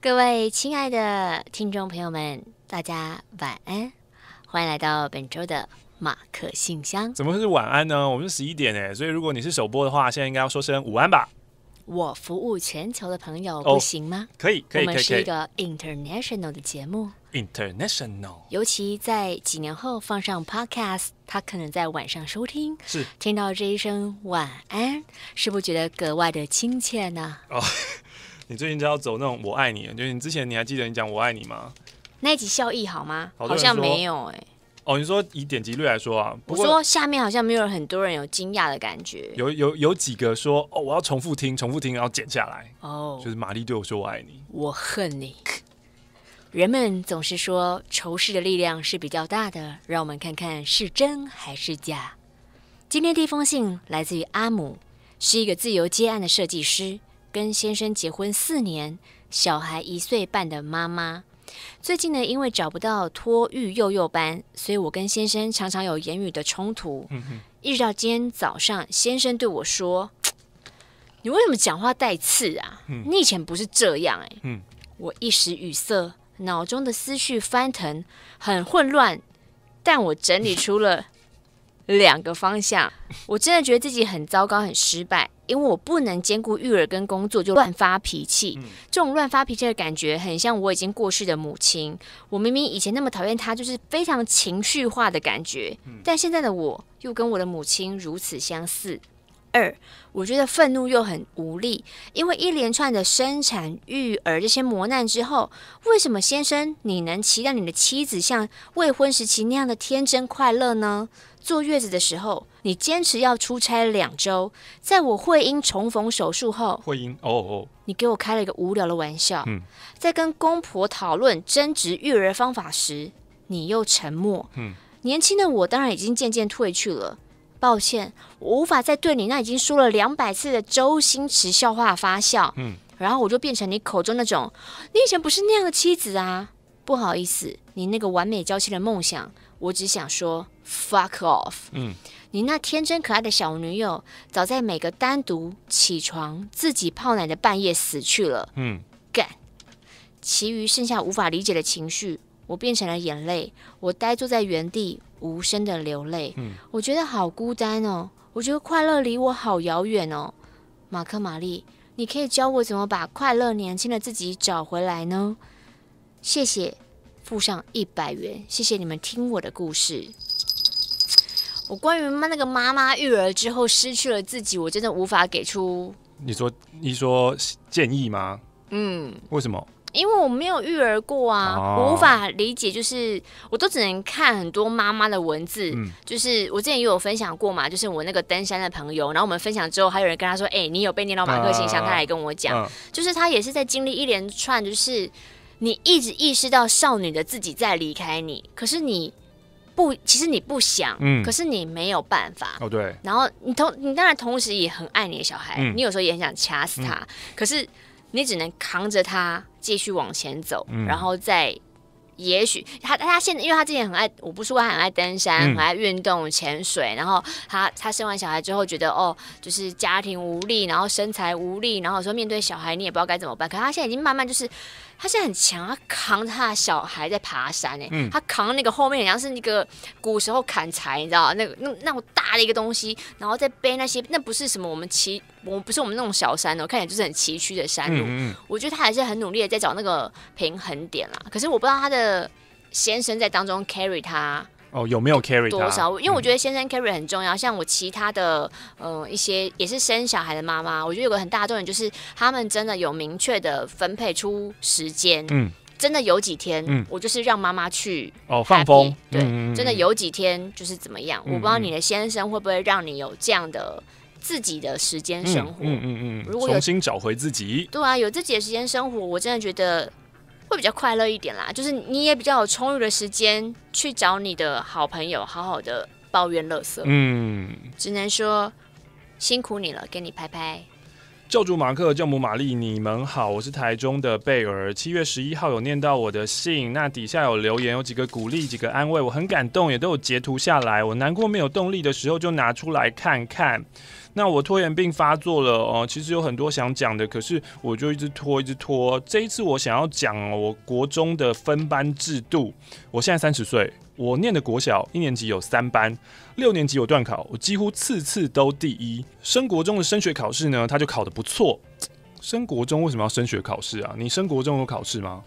各位亲爱的听众朋友们，大家晚安，欢迎来到本周的马克信箱。怎么会是晚安呢？我们是十一点哎，所以如果你是首播的话，现在应该要说声午安吧？我服务全球的朋友哦不行吗？可以，可以，我们。是一个 international 的节目，International 尤其在几年后放上 podcast，他可能在晚上收听，是听到这一声晚安，是不是觉得格外的亲切呢？哦 你最近就要走那种我爱你，就是你之前你还记得你讲我爱你吗？那一集效益好吗？好好像说没有哎、哦，你说以点击率来说啊，不我过说下面好像没有很多人有惊讶的感觉有有有几个说哦，我要重复听，重复听，然后剪下来，哦就。是玛丽对我说我爱你。我恨你。人们总是说仇视的力量是比较大的，让我们看看是真还是假。今天第一封信来自于阿姆，是一个自由接案的设计师，跟先生结婚四年，小孩一岁半的妈妈。最近呢，因为找不到托育幼幼班，所以我跟先生常常有言语的冲突。一直到今天早上，先生对我说：“你为什么讲话带刺啊？你以前不是这样哎、嗯我一时语塞，脑中的思绪翻腾，很混乱，但我整理出了两个方向。我真的觉得自己很糟糕、很失败，因为我不能兼顾育儿跟工作，就乱发脾气。这种乱发脾气的感觉，很像我已经过世的母亲。我明明以前那么讨厌她，就是非常情绪化的感觉，但现在的我又跟我的母亲如此相似。二，我觉得愤怒又很无力，因为一连串的生产、育儿这些磨难之后，为什么先生你能期待你的妻子像未婚时期那样的天真快乐呢？坐月子的时候，你坚持要出差两周，在我会阴重逢手术后，会阴哦哦，你给我开了一个无聊的玩笑。嗯在跟公婆讨论争执育儿方法时，你又沉默。嗯年轻的我当然已经渐渐退去了。抱歉，我无法再对你那已经说了两百次的周星驰笑话发笑。嗯然后我就变成你口中那种你以前不是那样的妻子啊。不好意思，你那个完美娇妻的梦想，我只想说 fuck off。嗯，你那天真可爱的小女友，早在每个单独起床自己泡奶的半夜死去了。嗯，干。其余剩下无法理解的情绪，我变成了眼泪。我呆坐在原地，无声的流泪。嗯我觉得好孤单哦，我觉得快乐离我好遥远哦。马克·玛丽，你可以教我怎么把快乐年轻的自己找回来呢？谢谢，附上一百元。谢谢你们听我的故事。我关于妈那个妈妈育儿之后失去了自己，我真的无法给出你说你说建议吗？嗯。为什么？因为我没有育儿过啊，哦我无法理解，就是我都只能看很多妈妈的文字，嗯就是我之前也有分享过嘛，就是我那个登山的朋友，然后我们分享之后，还有人跟他说，哎、你有被念到马克信箱，啊他来跟我讲，嗯就是他也是在经历一连串，就是你一直意识到少女的自己在离开你，可是你不，其实你不想，嗯。可是你没有办法，哦对，然后你同你当然同时也很爱你的小孩，嗯。你有时候也很想掐死他，可是你只能扛着他继续往前走，嗯。然后再。也许他他现在，因为他之前很爱，我不是说他很爱登山，嗯。很爱运动、潜水，然后他他生完小孩之后觉得哦，就是家庭无力，然后身材无力，然后有时候面对小孩你也不知道该怎么办。可他现在已经慢慢就是，他现在很强，他扛着他的小孩在爬山哎、嗯他扛那个后面好像是那个古时候砍柴，你知道那个那那种大的一个东西，然后再背那些，那不是什么我们骑，我们不是我们那种小山哦，看起来就是很崎岖的山路。嗯嗯我觉得他还是很努力的在找那个平衡点啦。可是我不知道他的先生在当中 carry 他哦有没有 carry 多少，因为我觉得先生 carry 很重要。像我其他的呃一些也是生小孩的妈妈，我觉得有个很大的重点就是他们真的有明确的分配出时间。嗯。真的有几天，嗯。我就是让妈妈去哦放风，对，嗯真的，有几天就是怎么样，嗯我不知道你的先生会不会让你有这样的自己的时间嗯生活。嗯嗯嗯，如果重新找回自己，对啊，有自己的时间生活，我真的觉得会比较快乐一点啦。就是你也比较有充裕的时间去找你的好朋友，好好的抱怨乐色。嗯。只能说辛苦你了，给你拍拍。教主马克、教母玛丽，你们好，我是台中的贝尔。七月十一号有念到我的信，那底下有留言，有几个鼓励，几个安慰，我很感动，也都有截图下来。我难过没有动力的时候就拿出来看看。那我拖延病发作了哦，其实有很多想讲的，可是我就一直拖，一直拖。这一次我想要讲我国中的分班制度。我现在三十岁，我念的国小一年级有三班，六年级有段考，我几乎次次都第一。升国中的升学考试呢，他就考得不错。升国中为什么要升学考试啊？你升国中有考试吗？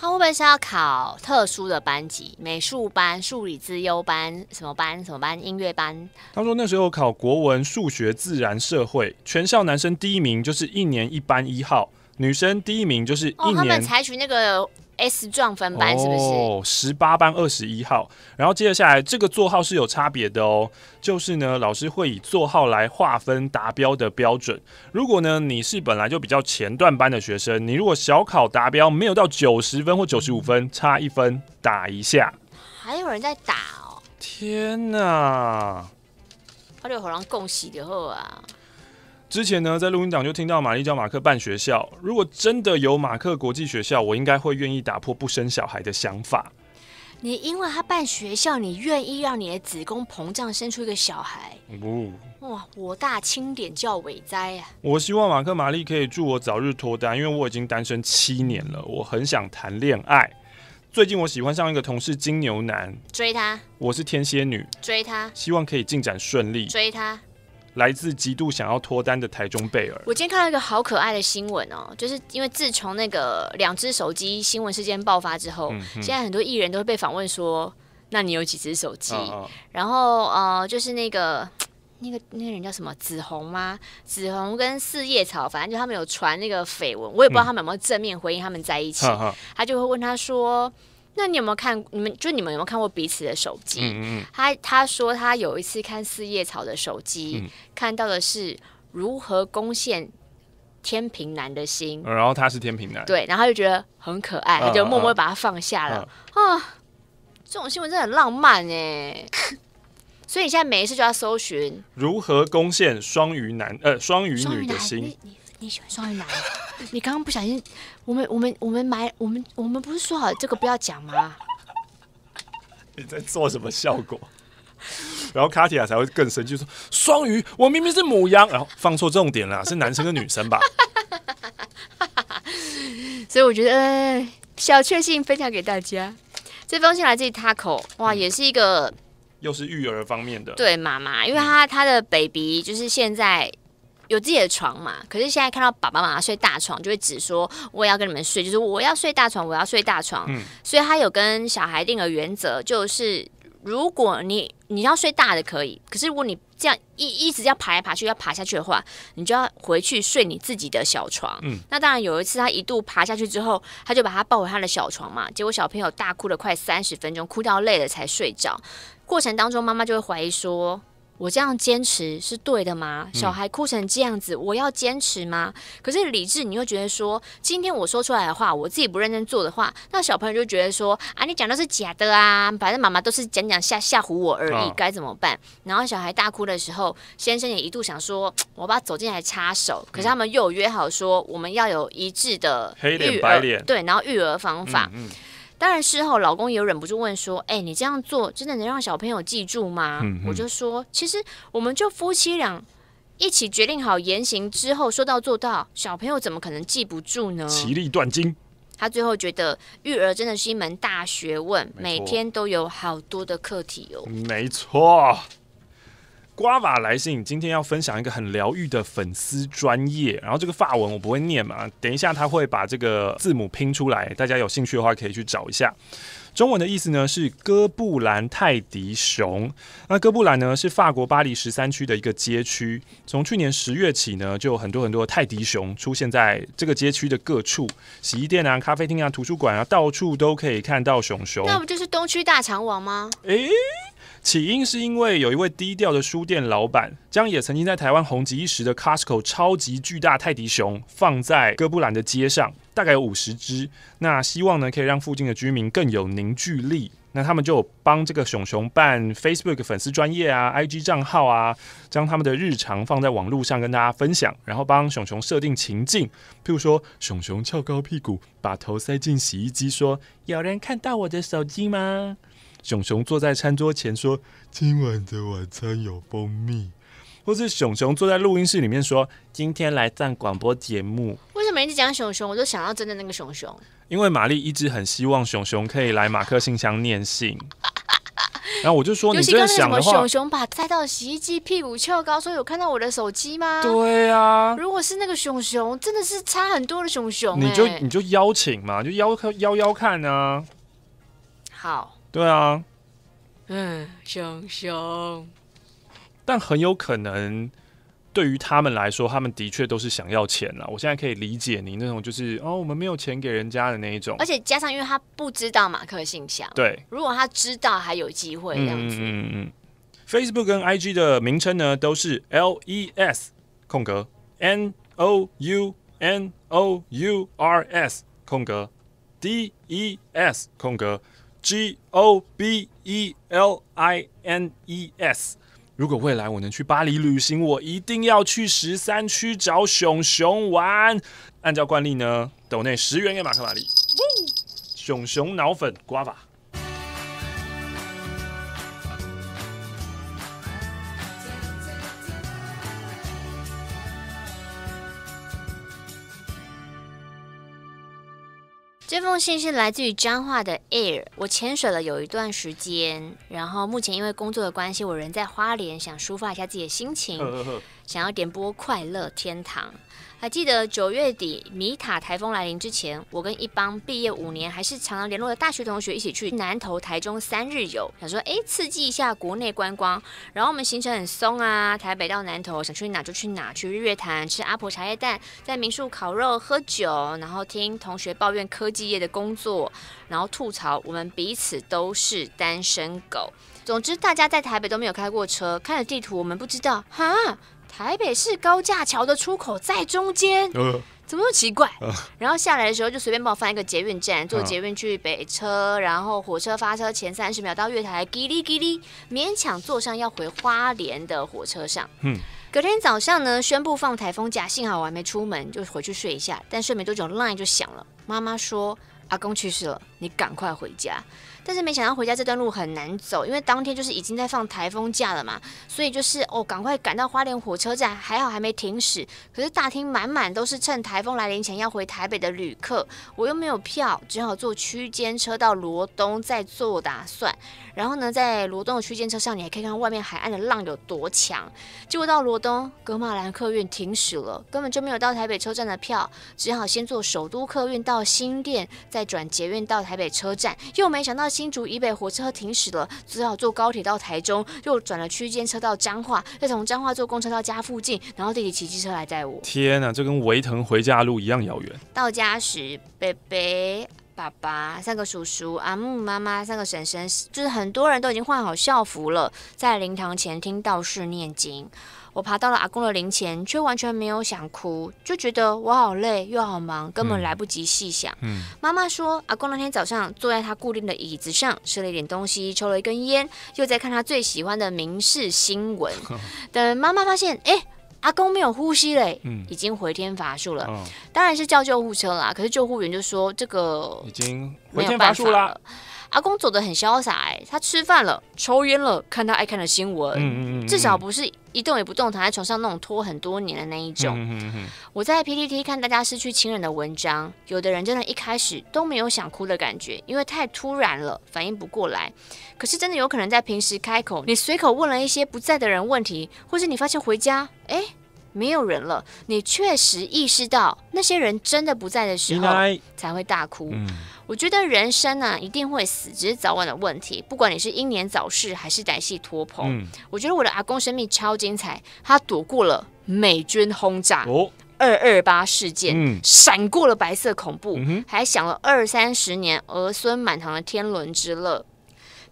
他会不会是要考特殊的班级？美术班、数理自优班、什么班、什么班、音乐班？他说那时候考国文、数学、自然、社会，全校男生第一名就是一年一班一号，女生第一名就是一年。他们采取那个。S 状分班是不是？哦，十八班二十一号，然后接着下来这个座号是有差别的哦，就是呢，老师会以座号来划分达标的标准。如果呢你是本来就比较前段班的学生，你如果小考达标没有到九十分或九十五分，差一分打一下。还有人在打哦！天哪！我就好像恭喜的好啊！之前呢，在录音档就听到玛丽叫马克办学校。如果真的有马克国际学校，我应该会愿意打破不生小孩的想法。你因为他办学校，你愿意让你的子宫膨胀，生出一个小孩？不，哇，我大清点叫伟哉啊！我希望马克玛丽可以祝我早日脱单，因为我已经单身七年了，我很想谈恋爱。最近我喜欢上一个同事金牛男，追他。我是天蝎女，追他。希望可以进展顺利，追他。来自极度想要脱单的台中贝尔，我今天看到一个好可爱的新闻哦，就是因为自从那个两只手机新闻事件爆发之后，现在很多艺人都会被访问说，那你有几只手机？然后呃，就是那个 那个那个人叫什么紫红吗？紫红跟四叶草，反正就他们有传那个绯闻，我也不知道他们有没有正面回应他们在一起。他就会问他说。那你有没有看？你们就你们有没有看过彼此的手机？嗯嗯他他说他有一次看四叶草的手机，看到的是如何攻陷天平男的心。然后他是天平男，对，然后他就觉得很可爱，他就默默把它放下了。啊，这种新闻真的很浪漫哎。所以你现在每一次就要搜寻如何攻陷双鱼男呃双鱼女的心。你喜欢双鱼男？你刚刚不小心，我们我们我们买我们我们不是说好这个不要讲吗？你在做什么效果？然后卡提亚才会更生气，说双鱼，我明明是母羊，然后放错重点了，是男生跟女生吧？所以我觉得小确幸分享给大家。这封信来自于 Taco，哇，也是一个又是育儿方面的，对妈妈，因为他他的 baby 就是现在。有自己的床嘛？可是现在看到爸爸妈妈睡大床，就会只说我也要跟你们睡，就是我要睡大床，我要睡大床。嗯，所以他有跟小孩定个原则，就是如果你你要睡大的可以，可是如果你这样一一直要爬来爬去要爬下去的话，你就要回去睡你自己的小床。嗯，那当然有一次他一度爬下去之后，他就把他抱回他的小床嘛，结果小朋友大哭了快三十分钟，哭到累了才睡着。过程当中，妈妈就会怀疑说。我这样坚持是对的吗？小孩哭成这样子，我要坚持吗？可是理智，你又觉得说，今天我说出来的话，我自己不认真做的话，那小朋友就觉得说，啊，你讲的是假的啊，反正妈妈都是讲讲吓吓唬我而已，该怎么办？然后小孩大哭的时候，先生也一度想说，我爸走进来插手，可是他们又有约好说，我们要有一致的黑脸白脸，对，然后育儿方法。当然，事后老公也忍不住问说：“哎，你这样做真的能让小朋友记住吗？”我就说：“其实我们就夫妻俩一起决定好言行之后，说到做到，小朋友怎么可能记不住呢？”其利断金。他最后觉得育儿真的是一门大学问，每天都有好多的课题哦。没错。瓜瓦来信，今天要分享一个很疗愈的粉丝专业，然后这个法文我不会念嘛，等一下他会把这个字母拼出来，大家有兴趣的话可以去找一下。中文的意思呢是哥布兰泰迪熊，那哥布兰呢是法国巴黎十三区的一个街区，从去年十月起呢，就有很多很多泰迪熊出现在这个街区的各处，洗衣店啊、咖啡厅啊、图书馆啊，到处都可以看到熊熊。那不就是东区大肠王吗？诶。起因是因为有一位低调的书店老板，将也曾经在台湾红极一时的 Costco 超级巨大泰迪熊放在哥布兰的街上，大概有五十只。那希望呢可以让附近的居民更有凝聚力。那他们就帮这个熊熊办 Facebook 粉丝专业啊、IG 账号啊，将他们的日常放在网络上跟大家分享，然后帮熊熊设定情境，譬如说熊熊翘高屁股，把头塞进洗衣机，说：“有人看到我的手机吗？”熊熊坐在餐桌前说：“今晚的晚餐有蜂蜜。”或是熊熊坐在录音室里面说：“今天来上广播节目。为什么一直讲熊熊，我就想到真的那个熊熊？”因为玛丽一直很希望熊熊可以来马克信箱念信。然后我就说：“你真的想的话，熊熊把塞到洗衣机屁股翘高，说有看到我的手机吗？”对啊，如果是那个熊熊，真的是差很多的熊熊。你就你就邀请嘛，就邀邀邀看啊。好。对啊。嗯，熊熊。但很有可能。对于他们来说，他们的确都是想要钱了。我现在可以理解你那种，就是哦，我们没有钱给人家的那一种。而且加上，因为他不知道马克信箱，对，如果他知道，还有机会这样子。嗯嗯嗯。Facebook 跟 IG 的名称呢，都是 L E S 空格 N O U N O U R S 空格 D E S 空格 G O B E L I N E S。如果未来我能去巴黎旅行，我一定要去十三区找熊熊玩。按照惯例呢，斗内十元给马克玛丽，熊熊脑粉刮吧。这封信是来自于彰化的 Air，我潜水了有一段时间，然后目前因为工作的关系，我人在花莲，想抒发一下自己的心情，想要点播《快乐天堂》。还记得九月底米塔台风来临之前，我跟一帮毕业五年还是常常联络的大学同学一起去南投、台中三日游，想说哎刺激一下国内观光。然后我们行程很松啊，台北到南投，想去哪就去哪，去日月潭吃阿婆茶叶蛋，在民宿烤肉喝酒，然后听同学抱怨科技业的工作，然后吐槽我们彼此都是单身狗。总之大家在台北都没有开过车，看了地图我们不知道哈。台北市高架桥的出口在中间，怎么那么奇怪？然后下来的时候就随便帮我翻一个捷运站，坐捷运去北车，然后火车发车前三十秒到月台，叽哩叽哩，勉强坐上要回花莲的火车上。嗯，隔天早上呢，宣布放台风假，幸好我还没出门，就回去睡一下。但睡没多久，line 就响了，妈妈说阿公去世了，你赶快回家。但是没想到回家这段路很难走，因为当天就是已经在放台风假了嘛，所以就是哦，赶快赶到花莲火车站，还好还没停驶。可是大厅满满都是趁台风来临前要回台北的旅客，我又没有票，只好坐区间车到罗东再做打算。然后呢，在罗东的区间车上，你还可以看外面海岸的浪有多强。结果到罗东，格马兰客运停驶了，根本就没有到台北车站的票，只好先坐首都客运到新店，再转捷运到台北车站。又没想到新竹以北火车停驶了，只好坐高铁到台中，又转了区间车到彰化，再从彰化坐公车到家附近，然后弟弟骑机车来载我。天哪，这跟维腾回家路一样遥远。到家时，贝贝。爸爸、三个叔叔、阿木妈妈、三个婶婶，就是很多人都已经换好校服了，在灵堂前听道士念经。我爬到了阿公的灵前，却完全没有想哭，就觉得我好累又好忙，根本来不及细想。妈妈说，阿公那天早上坐在他固定的椅子上，吃了一点东西，抽了一根烟，又在看他最喜欢的民事新闻。等妈妈发现，哎。阿公没有呼吸嘞，已经回天乏术了。当然是叫救护车啦，可是救护员就说这个已经回天乏术了。阿公走的很潇洒，哎，他吃饭了，抽烟了，看他爱看的新闻，至少不是一动也不动躺在床上那种拖很多年的那一种。我在 PPT 看大家失去亲人的文章，有的人真的一开始都没有想哭的感觉，因为太突然了，反应不过来。可是真的有可能在平时开口，你随口问了一些不在的人问题，或是你发现回家，哎。没有人了，你确实意识到那些人真的不在的时候，才会大哭。我觉得人生呢一定会死，只是早晚的问题。不管你是英年早逝还是歹戏拖棚，我觉得我的阿公生命超精彩，他躲过了美军轰炸、二二八事件，闪过了白色恐怖，还享了二三十年儿孙满堂的天伦之乐。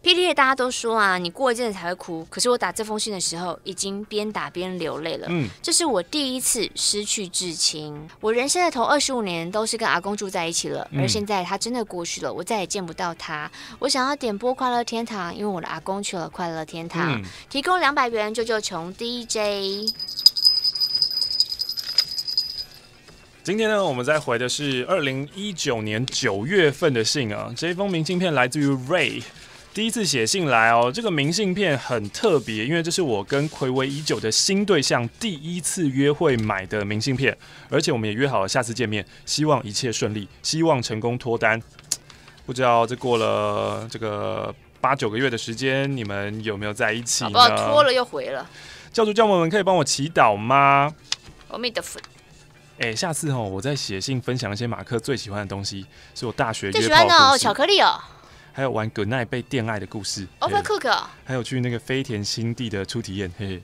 霹雳大家都说啊，你过一阵子才会哭。可是我打这封信的时候，已经边打边流泪了。嗯，这是我第一次失去至亲。我人生的头二十五年都是跟阿公住在一起了，而现在他真的过去了，我再也见不到他。我想要点播《快乐天堂》，因为我的阿公去了快乐天堂。提供两百元救救穷 DJ。今天呢，我们在回的是二零一九年九月份的信啊。这一封明信片来自于 Ray。第一次写信来哦，这个明信片很特别，因为这是我跟暌违已久的新对象第一次约会买的明信片，而且我们也约好了下次见面，希望一切顺利，希望成功脱单。不知道这过了这个八九个月的时间，你们有没有在一起好不好？呢？脱了又回了，教主教母们可以帮我祈祷吗？阿弥陀佛。哎、下次哦，我再写信分享一些马克最喜欢的东西，是我大学最喜欢的哦，巧克力哦还有玩 Good Night 被恋爱的故事，嘿，Overcook 哦。还有去那个飞田新地的初体验，嘿嘿。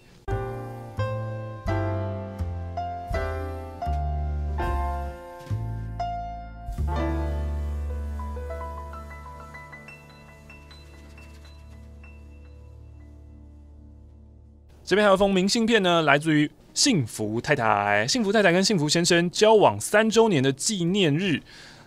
这边还有封明信片呢，来自于幸福太太。幸福太太跟幸福先生交往三周年的纪念日，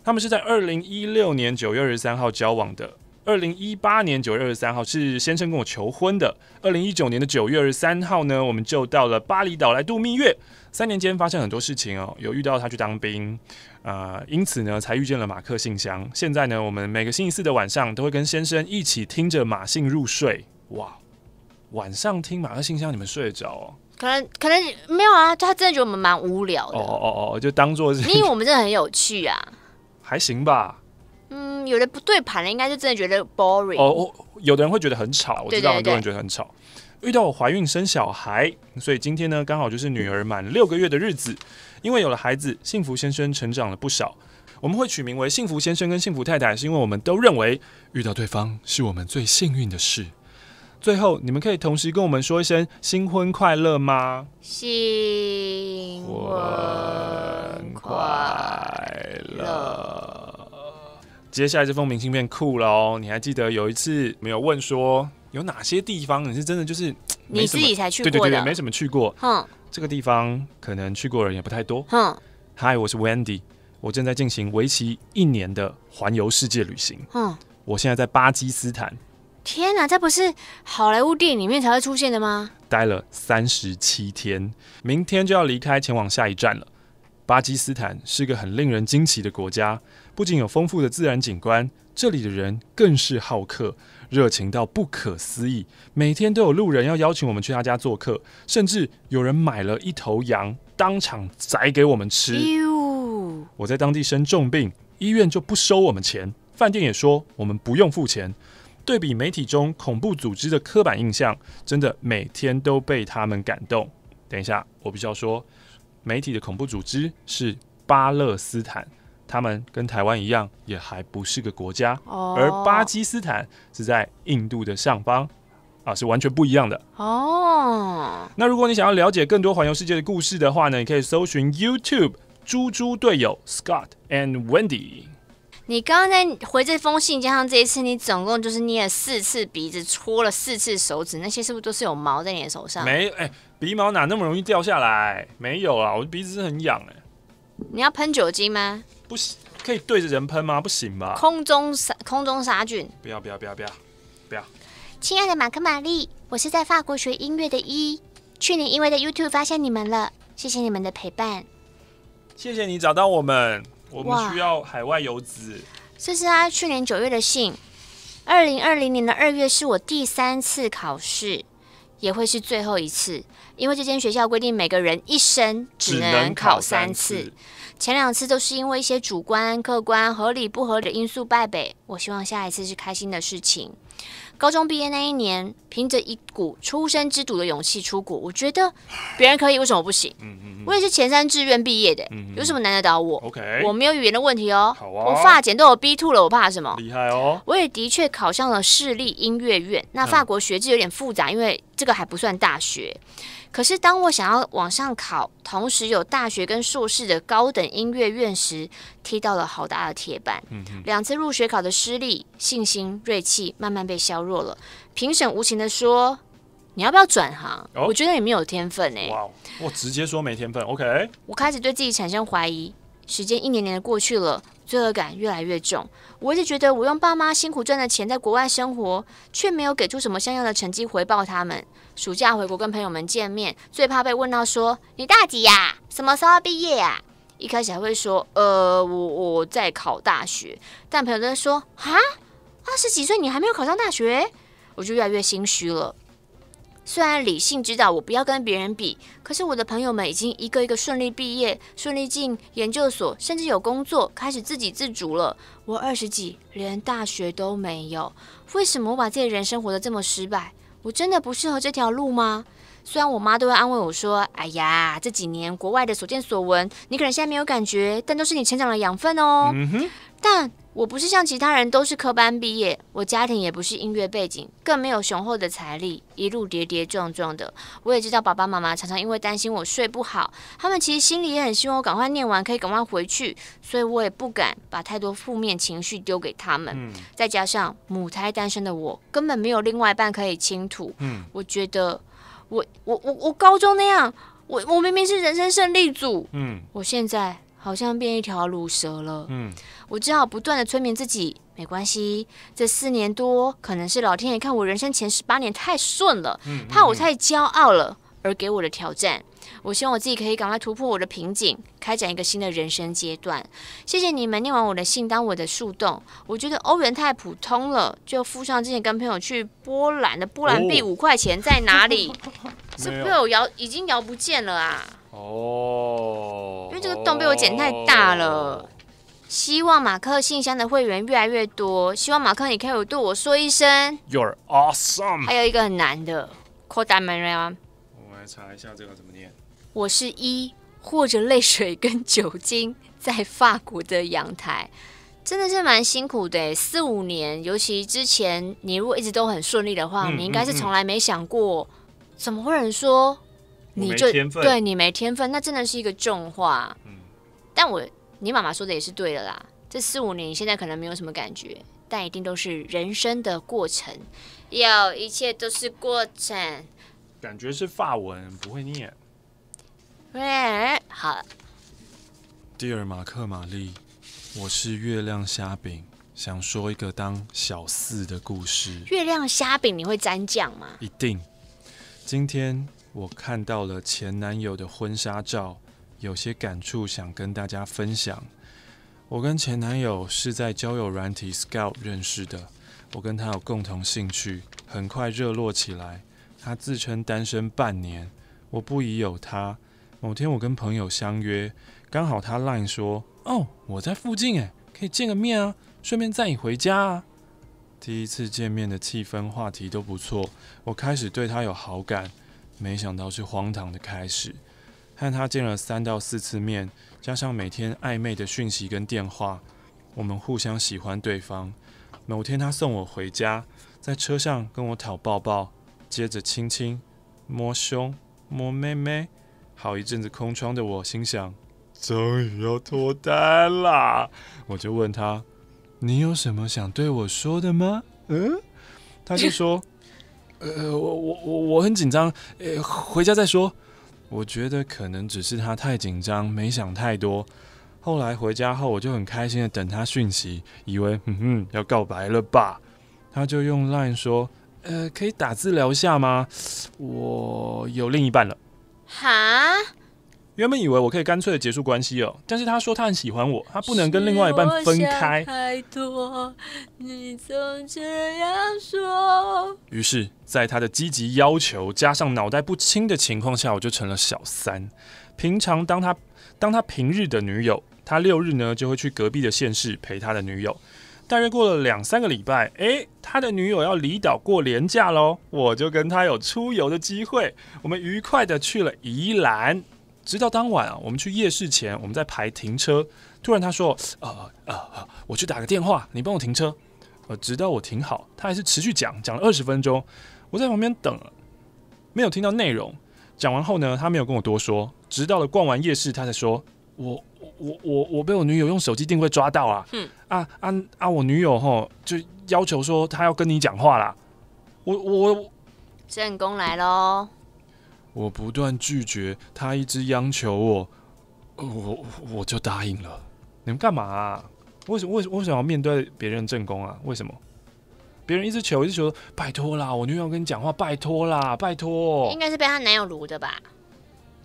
他们是在二零一六年九月二十三号交往的。二零一八年九月二十三号是先生跟我求婚的。二零一九年的九月二十三号呢，我们就到了巴厘岛来度蜜月。三年间发生很多事情哦，有遇到他去当兵，呃，因此呢才遇见了马克信箱。现在呢，我们每个星期四的晚上都会跟先生一起听着马信入睡。哇，晚上听马克信箱，你们睡得着哦？可能可能没有啊，他真的觉得我们蛮无聊哦的。哦哦，就当做是因为我们真的很有趣啊。还行吧。嗯，有的不对盘的，应该是真的觉得 boring。哦，我有的人会觉得很吵，我知道很多人觉得很吵。遇到我怀孕生小孩，所以今天呢刚好就是女儿满六个月的日子。因为有了孩子，幸福先生成长了不少。我们会取名为幸福先生跟幸福太太，是因为我们都认为遇到对方是我们最幸运的事。最后，你们可以同时跟我们说一声新婚快乐吗？新婚快乐。接下来这封明信片酷了哦！你还记得有一次没有问说有哪些地方你是真的就是你自己才去过对对对，过的。没怎么去过。哼这个地方可能去过的人也不太多。哼嗨，我是 Wendy，我正在进行为期一年的环游世界旅行。嗯！我现在在巴基斯坦天哪，这不是好莱坞电影里面才会出现的吗？待了三十七天，明天就要离开，前往下一站了。巴基斯坦是个很令人惊奇的国家，不仅有丰富的自然景观，这里的人更是好客，热情到不可思议。每天都有路人要邀请我们去他家做客，甚至有人买了一头羊当场宰给我们吃。我在当地生重病，医院就不收我们钱，饭店也说我们不用付钱。对比媒体中恐怖组织的刻板印象，真的每天都被他们感动。等一下，我必须要说，媒体的恐怖组织是巴勒斯坦，他们跟台湾一样，也还不是个国家，哦而巴基斯坦是在印度的上方，啊，是完全不一样的。哦，那如果你想要了解更多环游世界的故事的话呢，你可以搜寻 YouTube 猪猪队友 Scott and Wendy。你刚刚在回这封信，加上这一次，你总共就是捏了四次鼻子，戳了四次手指，那些是不是都是有毛在你的手上？没，哎、鼻毛哪那么容易掉下来？没有啊，我的鼻子是很痒哎、你要喷酒精吗？不行，可以对着人喷吗？不行吧？空中杀空中杀菌。不要不要不要不要！亲爱的马克玛丽，我是在法国学音乐的一，去年因为在 YouTube 发现你们了，谢谢你们的陪伴。谢谢你找到我们，我们需要海外游子。这是他去年九月的信。二零二零年的二月是我第三次考试，也会是最后一次，因为这间学校规定每个人一生只能考三次。前两次都是因为一些主观、客观、合理不合理的因素败北。我希望下一次是开心的事情。高中毕业那一年，凭着一股出生之犊的勇气出国，我觉得别人可以，为什么不行？嗯嗯我也是前三志愿毕业的，嗯有什么难得倒我？，OK，我没有语言的问题哦，好啊我发检都有 B two 了，我怕什么？厉害哦。我也的确考上了市立音乐院。那法国学制有点复杂，因为这个还不算大学。可是当我想要往上考，同时有大学跟硕士的高等音乐院时，踢到了好大的铁板。两次入学考的失利，信心锐气慢慢被削弱了。评审无情的说：“你要不要转行？哦我觉得你没有天分哎、哇哦，我直接说没天分。OK，我开始对自己产生怀疑。时间一年年的过去了，罪恶感越来越重。我一直觉得我用爸妈辛苦赚的钱在国外生活，却没有给出什么像样的成绩回报他们。暑假回国跟朋友们见面，最怕被问到说：“你大几呀、什么时候毕业呀、一开始还会说：“呃，我我在考大学。”但朋友都在说：“哈二十几岁你还没有考上大学，我就越来越心虚了。虽然理性知道我不要跟别人比，可是我的朋友们已经一个一个顺利毕业，顺利进研究所，甚至有工作，开始自给自足了。我二十几，连大学都没有。为什么我把自己人生活得这么失败？我真的不适合这条路吗？虽然我妈都会安慰我说：“哎呀，这几年国外的所见所闻，你可能现在没有感觉，但都是你成长的养分哦。”嗯哼，但我不是像其他人都是科班毕业，我家庭也不是音乐背景，更没有雄厚的财力，一路跌跌撞撞的。我也知道爸爸妈妈常常因为担心我睡不好，他们其实心里也很希望我赶快念完，可以赶快回去，所以我也不敢把太多负面情绪丢给他们。嗯再加上母胎单身的我，根本没有另外一半可以倾吐。嗯，我觉得我我我我高中那样，我我明明是人生胜利组，嗯我现在好像变一条乳蛇了。嗯，我只好不断的催眠自己，没关系，这四年多可能是老天爷看我人生前十八年太顺了，嗯怕我太骄傲了而给我的挑战。我希望我自己可以赶快突破我的瓶颈，开展一个新的人生阶段。谢谢你们念完我的信，当我的树洞。我觉得欧元太普通了，就附上之前跟朋友去波兰的波兰币哦五块钱在哪里？是被我摇已经摇不见了啊！哦，因为这个洞被我剪太大了。希望马克信箱的会员越来越多。希望马克你可以对我说一声。You're awesome。还有一个很难的，扩大门啊！我们来查一下这个怎么念。我是一或者泪水跟酒精在法国的阳台，真的是蛮辛苦的，四五年。尤其之前你如果一直都很顺利的话，嗯你应该是从来没想过，怎么会有人说我你就对你没天分？那真的是一个重话。嗯但我你妈妈说的也是对的啦，这四五年你现在可能没有什么感觉，但一定都是人生的过程，要一切都是过程。感觉是法文，不会念。喂，好，Dear 马克玛丽，我是月亮虾饼，想说一个当小四的故事。月亮虾饼你会沾酱吗？一定。今天我看到了前男友的婚纱照，有些感触想跟大家分享。我跟前男友是在交友软体 Scout 认识的，我跟他有共同兴趣，很快热络起来。他自称单身半年，我不疑有他。某天我跟朋友相约，刚好他 Line 说：“哦，我在附近，诶，可以见个面啊，顺便载你回家啊。”第一次见面的气氛、话题都不错，我开始对他有好感，没想到是荒唐的开始。和他见了三到四次面，加上每天暧昧的讯息跟电话，我们互相喜欢对方。某天他送我回家，在车上跟我讨抱抱，接着亲亲、摸胸、摸妹妹。好一阵子空窗的我心想，终于要脱单啦！我就问他：“你有什么想对我说的吗？”嗯，他就说：“呃，我我我我很紧张，呃，回家再说。”我觉得可能只是他太紧张，没想太多。后来回家后，我就很开心的等他讯息，以为嗯哼要告白了吧。他就用 Line 说：“呃，可以打字聊一下吗？我有另一半了。”哈，原本以为我可以干脆的结束关系哦，但是他说他很喜欢我，他不能跟另外一半分开。太多，你总这样说。于是，在他的积极要求加上脑袋不清的情况下，我就成了小三。平常当他当他平日的女友，他六日呢就会去隔壁的县市陪他的女友。大约过了两三个礼拜，诶，他的女友要离岛过年假喽，我就跟他有出游的机会。我们愉快的去了宜兰，直到当晚啊，我们去夜市前，我们在排停车，突然他说：“呃呃呃，我去打个电话，你帮我停车。”呃，直到我停好，他还是持续讲，讲了二十分钟。我在旁边等了，没有听到内容。讲完后呢，他没有跟我多说，直到了逛完夜市，他才说：“我我我我被我女友用手机定位抓到啊！嗯啊啊啊！我女友吼就要求说她要跟你讲话啦。我我正宫来喽！我不断拒绝，他一直央求我，呃我我就答应了。你们干嘛啊？为什么为什么为什么要面对别人正宫啊？为什么？别人一直求一直求，拜托啦，我女友跟你讲话，拜托啦，拜托应。该是被她男友撸的吧？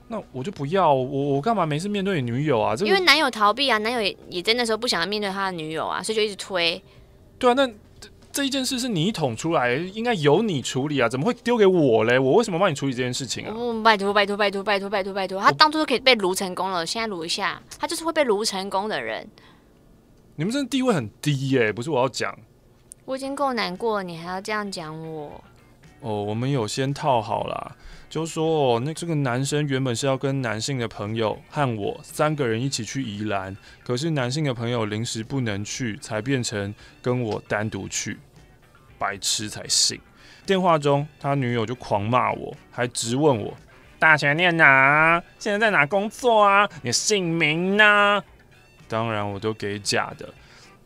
那我就不要，我我干嘛没事面对你女友啊？这个因为男友逃避啊，男友也也在那时候不想要面对他的女友啊，所以就一直推。对啊，那这一件事是你捅出来，应该由你处理啊，怎么会丢给我嘞？我为什么帮你处理这件事情啊？嗯，拜托拜托拜托拜托拜托拜托，他当初都可以被撸成功了，现在撸一下，他就是会被撸成功的人。你们真的地位很低耶、不是我要讲我已经够难过了，你还要这样讲我？哦，我们有先套好啦，就说哦，那这个男生原本是要跟男性的朋友和我三个人一起去宜兰，可是男性的朋友临时不能去，才变成跟我单独去，白痴才信。电话中，他女友就狂骂我，还质问我大学念哪，现在在哪工作啊？你姓名呢？当然我都给假的。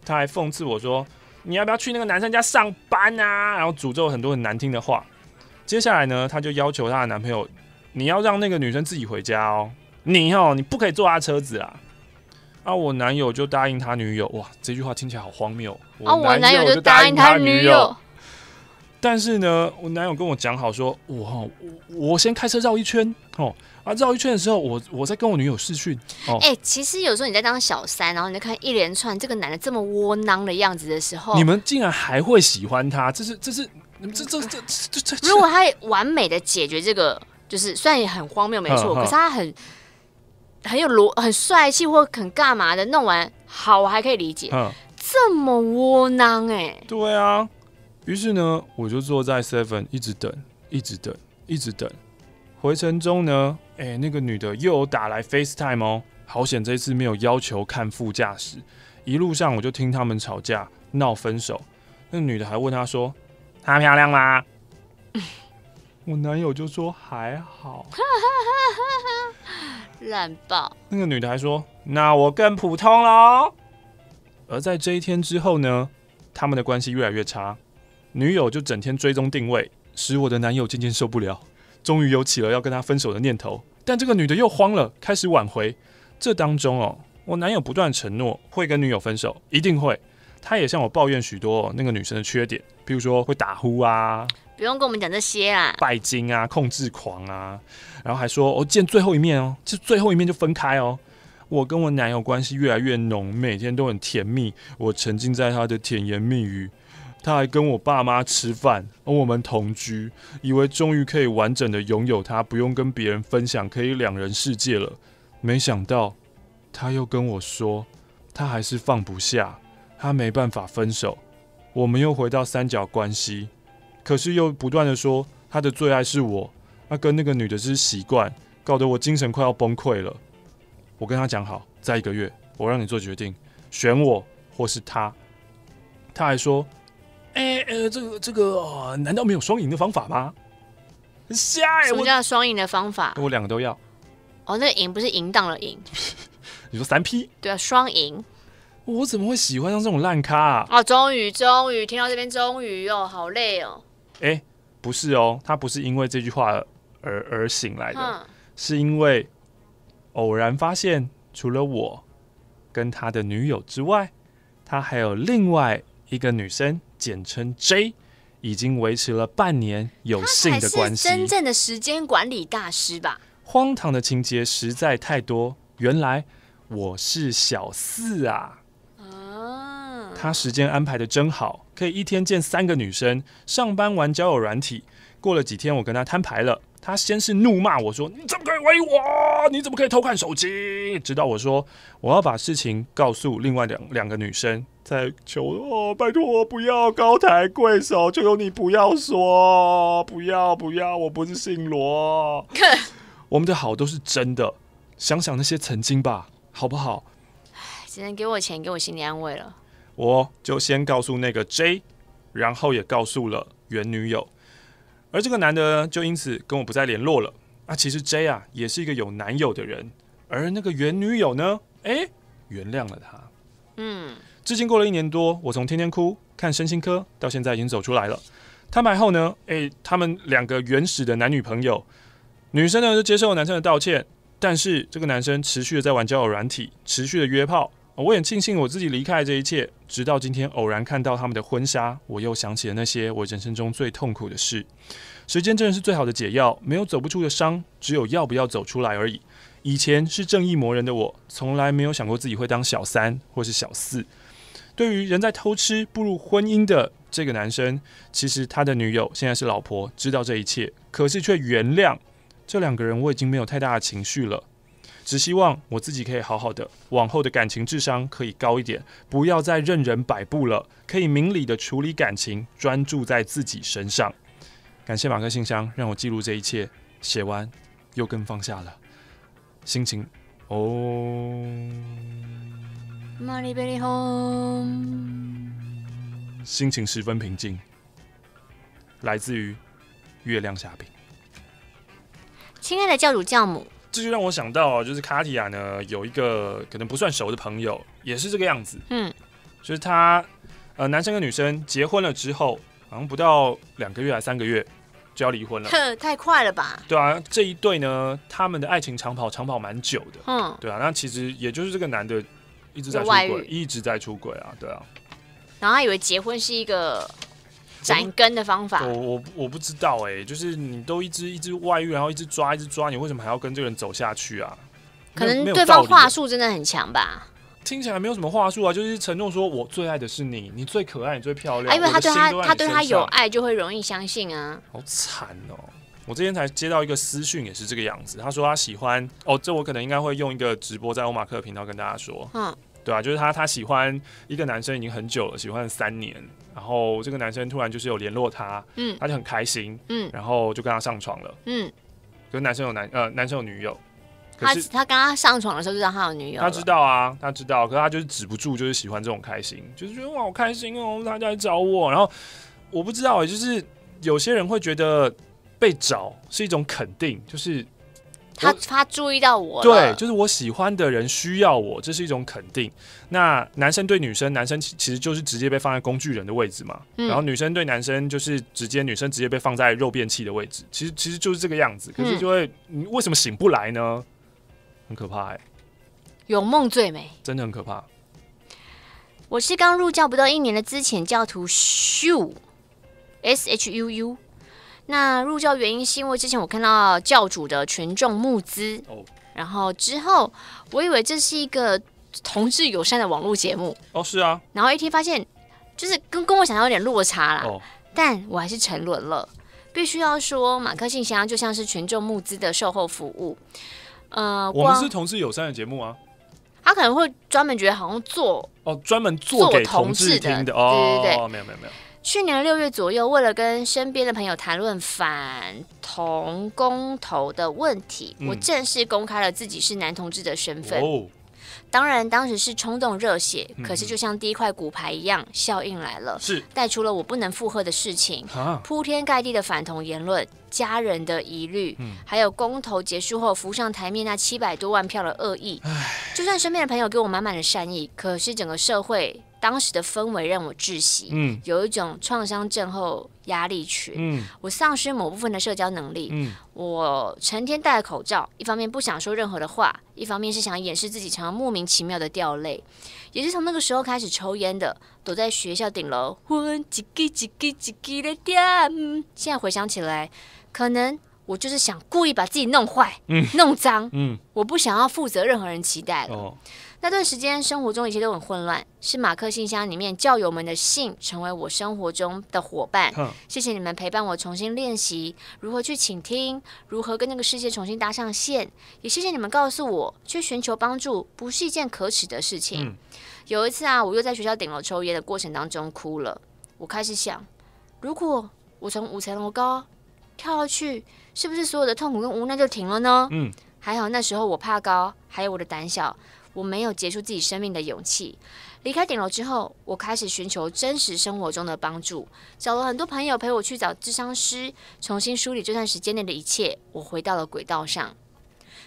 他还讽刺我说：“你要不要去那个男生家上班啊？”然后诅咒很多很难听的话。接下来呢，他就要求她的男朋友，你要让那个女生自己回家哦，你哦，你不可以坐她车子啊。啊，我男友就答应他女友，哇，这句话听起来好荒谬。啊，我男友就就答应他女友，但是呢，我男友跟我讲好说，我我我先开车绕一圈哦，啊，绕一圈的时候，我我再跟我女友视讯哦。哎、其实有时候你在当小三，然后你在看一连串这个男的这么窝囊的样子的时候，你们竟然还会喜欢他，这是这是你们这这这这这这，如果他完美的解决这个，就是虽然也很荒谬，没错，可是他很很有逻、很帅气或很干嘛的，弄完好，我还可以理解。嗯，这么窝囊哎、对啊。于是呢，我就坐在 Seven 一直等，一直等，一直等。回程中呢，哎、那个女的又有打来 FaceTime 哦，好险这一次没有要求看副驾驶。一路上我就听他们吵架闹分手，那女的还问他说：“她漂亮吗？” 我男友就说还好。烂爆！那个女的还说：“那我更普通喽。”而在这一天之后呢，他们的关系越来越差，女友就整天追踪定位，使我的男友渐渐受不了，终于有起了要跟她分手的念头。但这个女的又慌了，开始挽回。这当中哦，我男友不断承诺会跟女友分手，一定会。他也向我抱怨许多那个女生的缺点，比如说会打呼啊、不用跟我们讲这些啦。拜金啊、控制狂啊，然后还说哦见最后一面哦，就最后一面就分开哦。我跟我男友关系越来越浓，每天都很甜蜜，我沉浸在他的甜言蜜语。他还跟我爸妈吃饭，而我们同居，以为终于可以完整的拥有他，不用跟别人分享，可以两人世界了。没想到他又跟我说，他还是放不下，他没办法分手。我们又回到三角关系，可是又不断的说他的最爱是我，他跟那个女的是习惯，搞得我精神快要崩溃了。我跟他讲好，再一个月我让你做决定，选我或是他。他还说：“哎、呃，这个这个、呃难道没有双赢的方法吗？”瞎哎、什么叫双赢的方法？我两个都要。哦，那个赢不是淫荡的赢，你说三 P，对啊，双赢。我怎么会喜欢上这种烂咖啊？哦，终于终于听到这边，终于哦，好累哦。哎、不是哦，他不是因为这句话而而醒来的，嗯，是因为偶然发现，除了我跟他的女友之外，他还有另外一个女生，简称 J，已经维持了半年有性的关系。真正的时间管理大师吧？荒唐的情节实在太多，原来我是小四啊！啊，他时间安排的真好，可以一天见三个女生，上班玩交友软体。过了几天，我跟他摊牌了，他先是怒骂我说：“你怎么可以怀疑我？你怎么可以偷看手机？”直到我说我要把事情告诉另外两两个女生，再求哦，拜托不要高抬贵手，求求你不要说，不要不要，我不是姓罗。我们的好都是真的，想想那些曾经吧，好不好？只能给我钱，给我心理安慰了。我就先告诉那个 J，然后也告诉了原女友，而这个男的就因此跟我不再联络了。啊，其实 J 啊也是一个有男友的人，而那个原女友呢，诶，原谅了他。嗯，至今过了一年多，我从天天哭看身心科到现在已经走出来了。摊牌后呢，诶，他们两个原始的男女朋友，女生呢就接受了男生的道歉，但是这个男生持续的在玩交友软体，持续的约炮。我也庆幸我自己离开这一切，直到今天偶然看到他们的婚纱，我又想起了那些我人生中最痛苦的事。时间真的是最好的解药，没有走不出的伤，只有要不要走出来而已。以前是正义魔人的我，从来没有想过自己会当小三或是小四。对于人在偷吃步入婚姻的这个男生，其实他的女友现在是老婆，知道这一切，可是却原谅这两个人。我已经没有太大的情绪了，只希望我自己可以好好的，往后的感情智商可以高一点，不要再任人摆布了，可以明理的处理感情，专注在自己身上。感谢马克信箱，让我记录这一切。写完，又更放下了，心情哦。心情十分平静，来自于月亮虾饼。亲爱的教主教母，这就让我想到，就是卡提亚呢有一个可能不算熟的朋友，也是这个样子。嗯，就是他呃，男生跟女生结婚了之后，好像不到两个月还三个月就要离婚了。哼，太快了吧？对啊，这一对呢，他们的爱情长跑长跑蛮久的。嗯，对啊，那其实也就是这个男的一直在出轨，一直在出轨啊，对啊。然后他以为结婚是一个斩根的方法。我我我不知道哎，就是你都一直一直外遇，然后一直抓一直抓，你为什么还要跟这个人走下去啊？可能对方话术真的很强吧？听起来没有什么话术啊，就是承诺说我最爱的是你，你最可爱，你最漂亮。因为他对他他对他有爱，就会容易相信啊。好惨哦！我之前才接到一个私讯，也是这个样子。他说他喜欢哦，这我可能应该会用一个直播在欧马克的频道跟大家说。嗯。对啊，就是他，他喜欢一个男生已经很久了，喜欢三年，然后这个男生突然就是有联络他，嗯，他就很开心，嗯，然后就跟他上床了，嗯，可是男生有男呃男生有女友，他他跟他上床的时候就知道他有女友，他知道啊，他知道，可是他就是止不住，就是喜欢这种开心，就是觉得哇好开心哦，他来找我，然后我不知道哎，就是有些人会觉得被找是一种肯定，就是。他他注意到我，对，就是我喜欢的人需要我，这是一种肯定。那男生对女生，男生其实就是直接被放在工具人的位置嘛。然后女生对男生就是直接，女生直接被放在肉便器的位置。其实其实就是这个样子。可是就会，你为什么醒不来呢？很可怕哎，有梦最美，真的很可怕。我是刚入教不到一年的资浅教徒，Shu S H U U。那入教原因是因为之前我看到教主的群众募资，哦，然后之后我以为这是一个同志友善的网络节目，哦，是啊，然后一听发现就是跟跟我想象有点落差啦，哦，但我还是沉沦了。必须要说，马克信箱就像是群众募资的售后服务，呃，我们是同志友善的节目啊，他可能会专门觉得好像做哦，专门做给同志听的，哦，对对对，没有没有没有。去年六月左右，为了跟身边的朋友谈论反同公投的问题，我正式公开了自己是男同志的身份。当然，当时是冲动热血，可是就像第一块骨牌一样，效应来了，是。带出了我不能负荷的事情，铺天盖地的反同言论，家人的疑虑，还有公投结束后浮上台面那七百多万票的恶意。就算身边的朋友给我满满的善意，可是整个社会。当时的氛围让我窒息，嗯，有一种创伤症候压力群，嗯，我丧失某部分的社交能力，嗯，我成天戴着口罩，一方面不想说任何的话，一方面是想掩饰自己常常莫名其妙的掉泪，也是从那个时候开始抽烟的，躲在学校顶楼，混几几几几几几的点，现在回想起来，可能我就是想故意把自己弄坏，嗯，弄脏，嗯，我不想要负责任何人期待了。那段时间，生活中一切都很混乱。是马克信箱里面教友们的信，成为我生活中的伙伴。谢谢你们陪伴我重新练习如何去倾听，如何跟那个世界重新搭上线。也谢谢你们告诉我，去寻求帮助不是一件可耻的事情。有一次啊，我又在学校顶楼抽烟的过程当中哭了。我开始想，如果我从五层楼高跳下去，是不是所有的痛苦跟无奈就停了呢？嗯，还好那时候我怕高，还有我的胆小。我没有结束自己生命的勇气。离开顶楼之后，我开始寻求真实生活中的帮助，找了很多朋友陪我去找智商师，重新梳理这段时间内的一切。我回到了轨道上。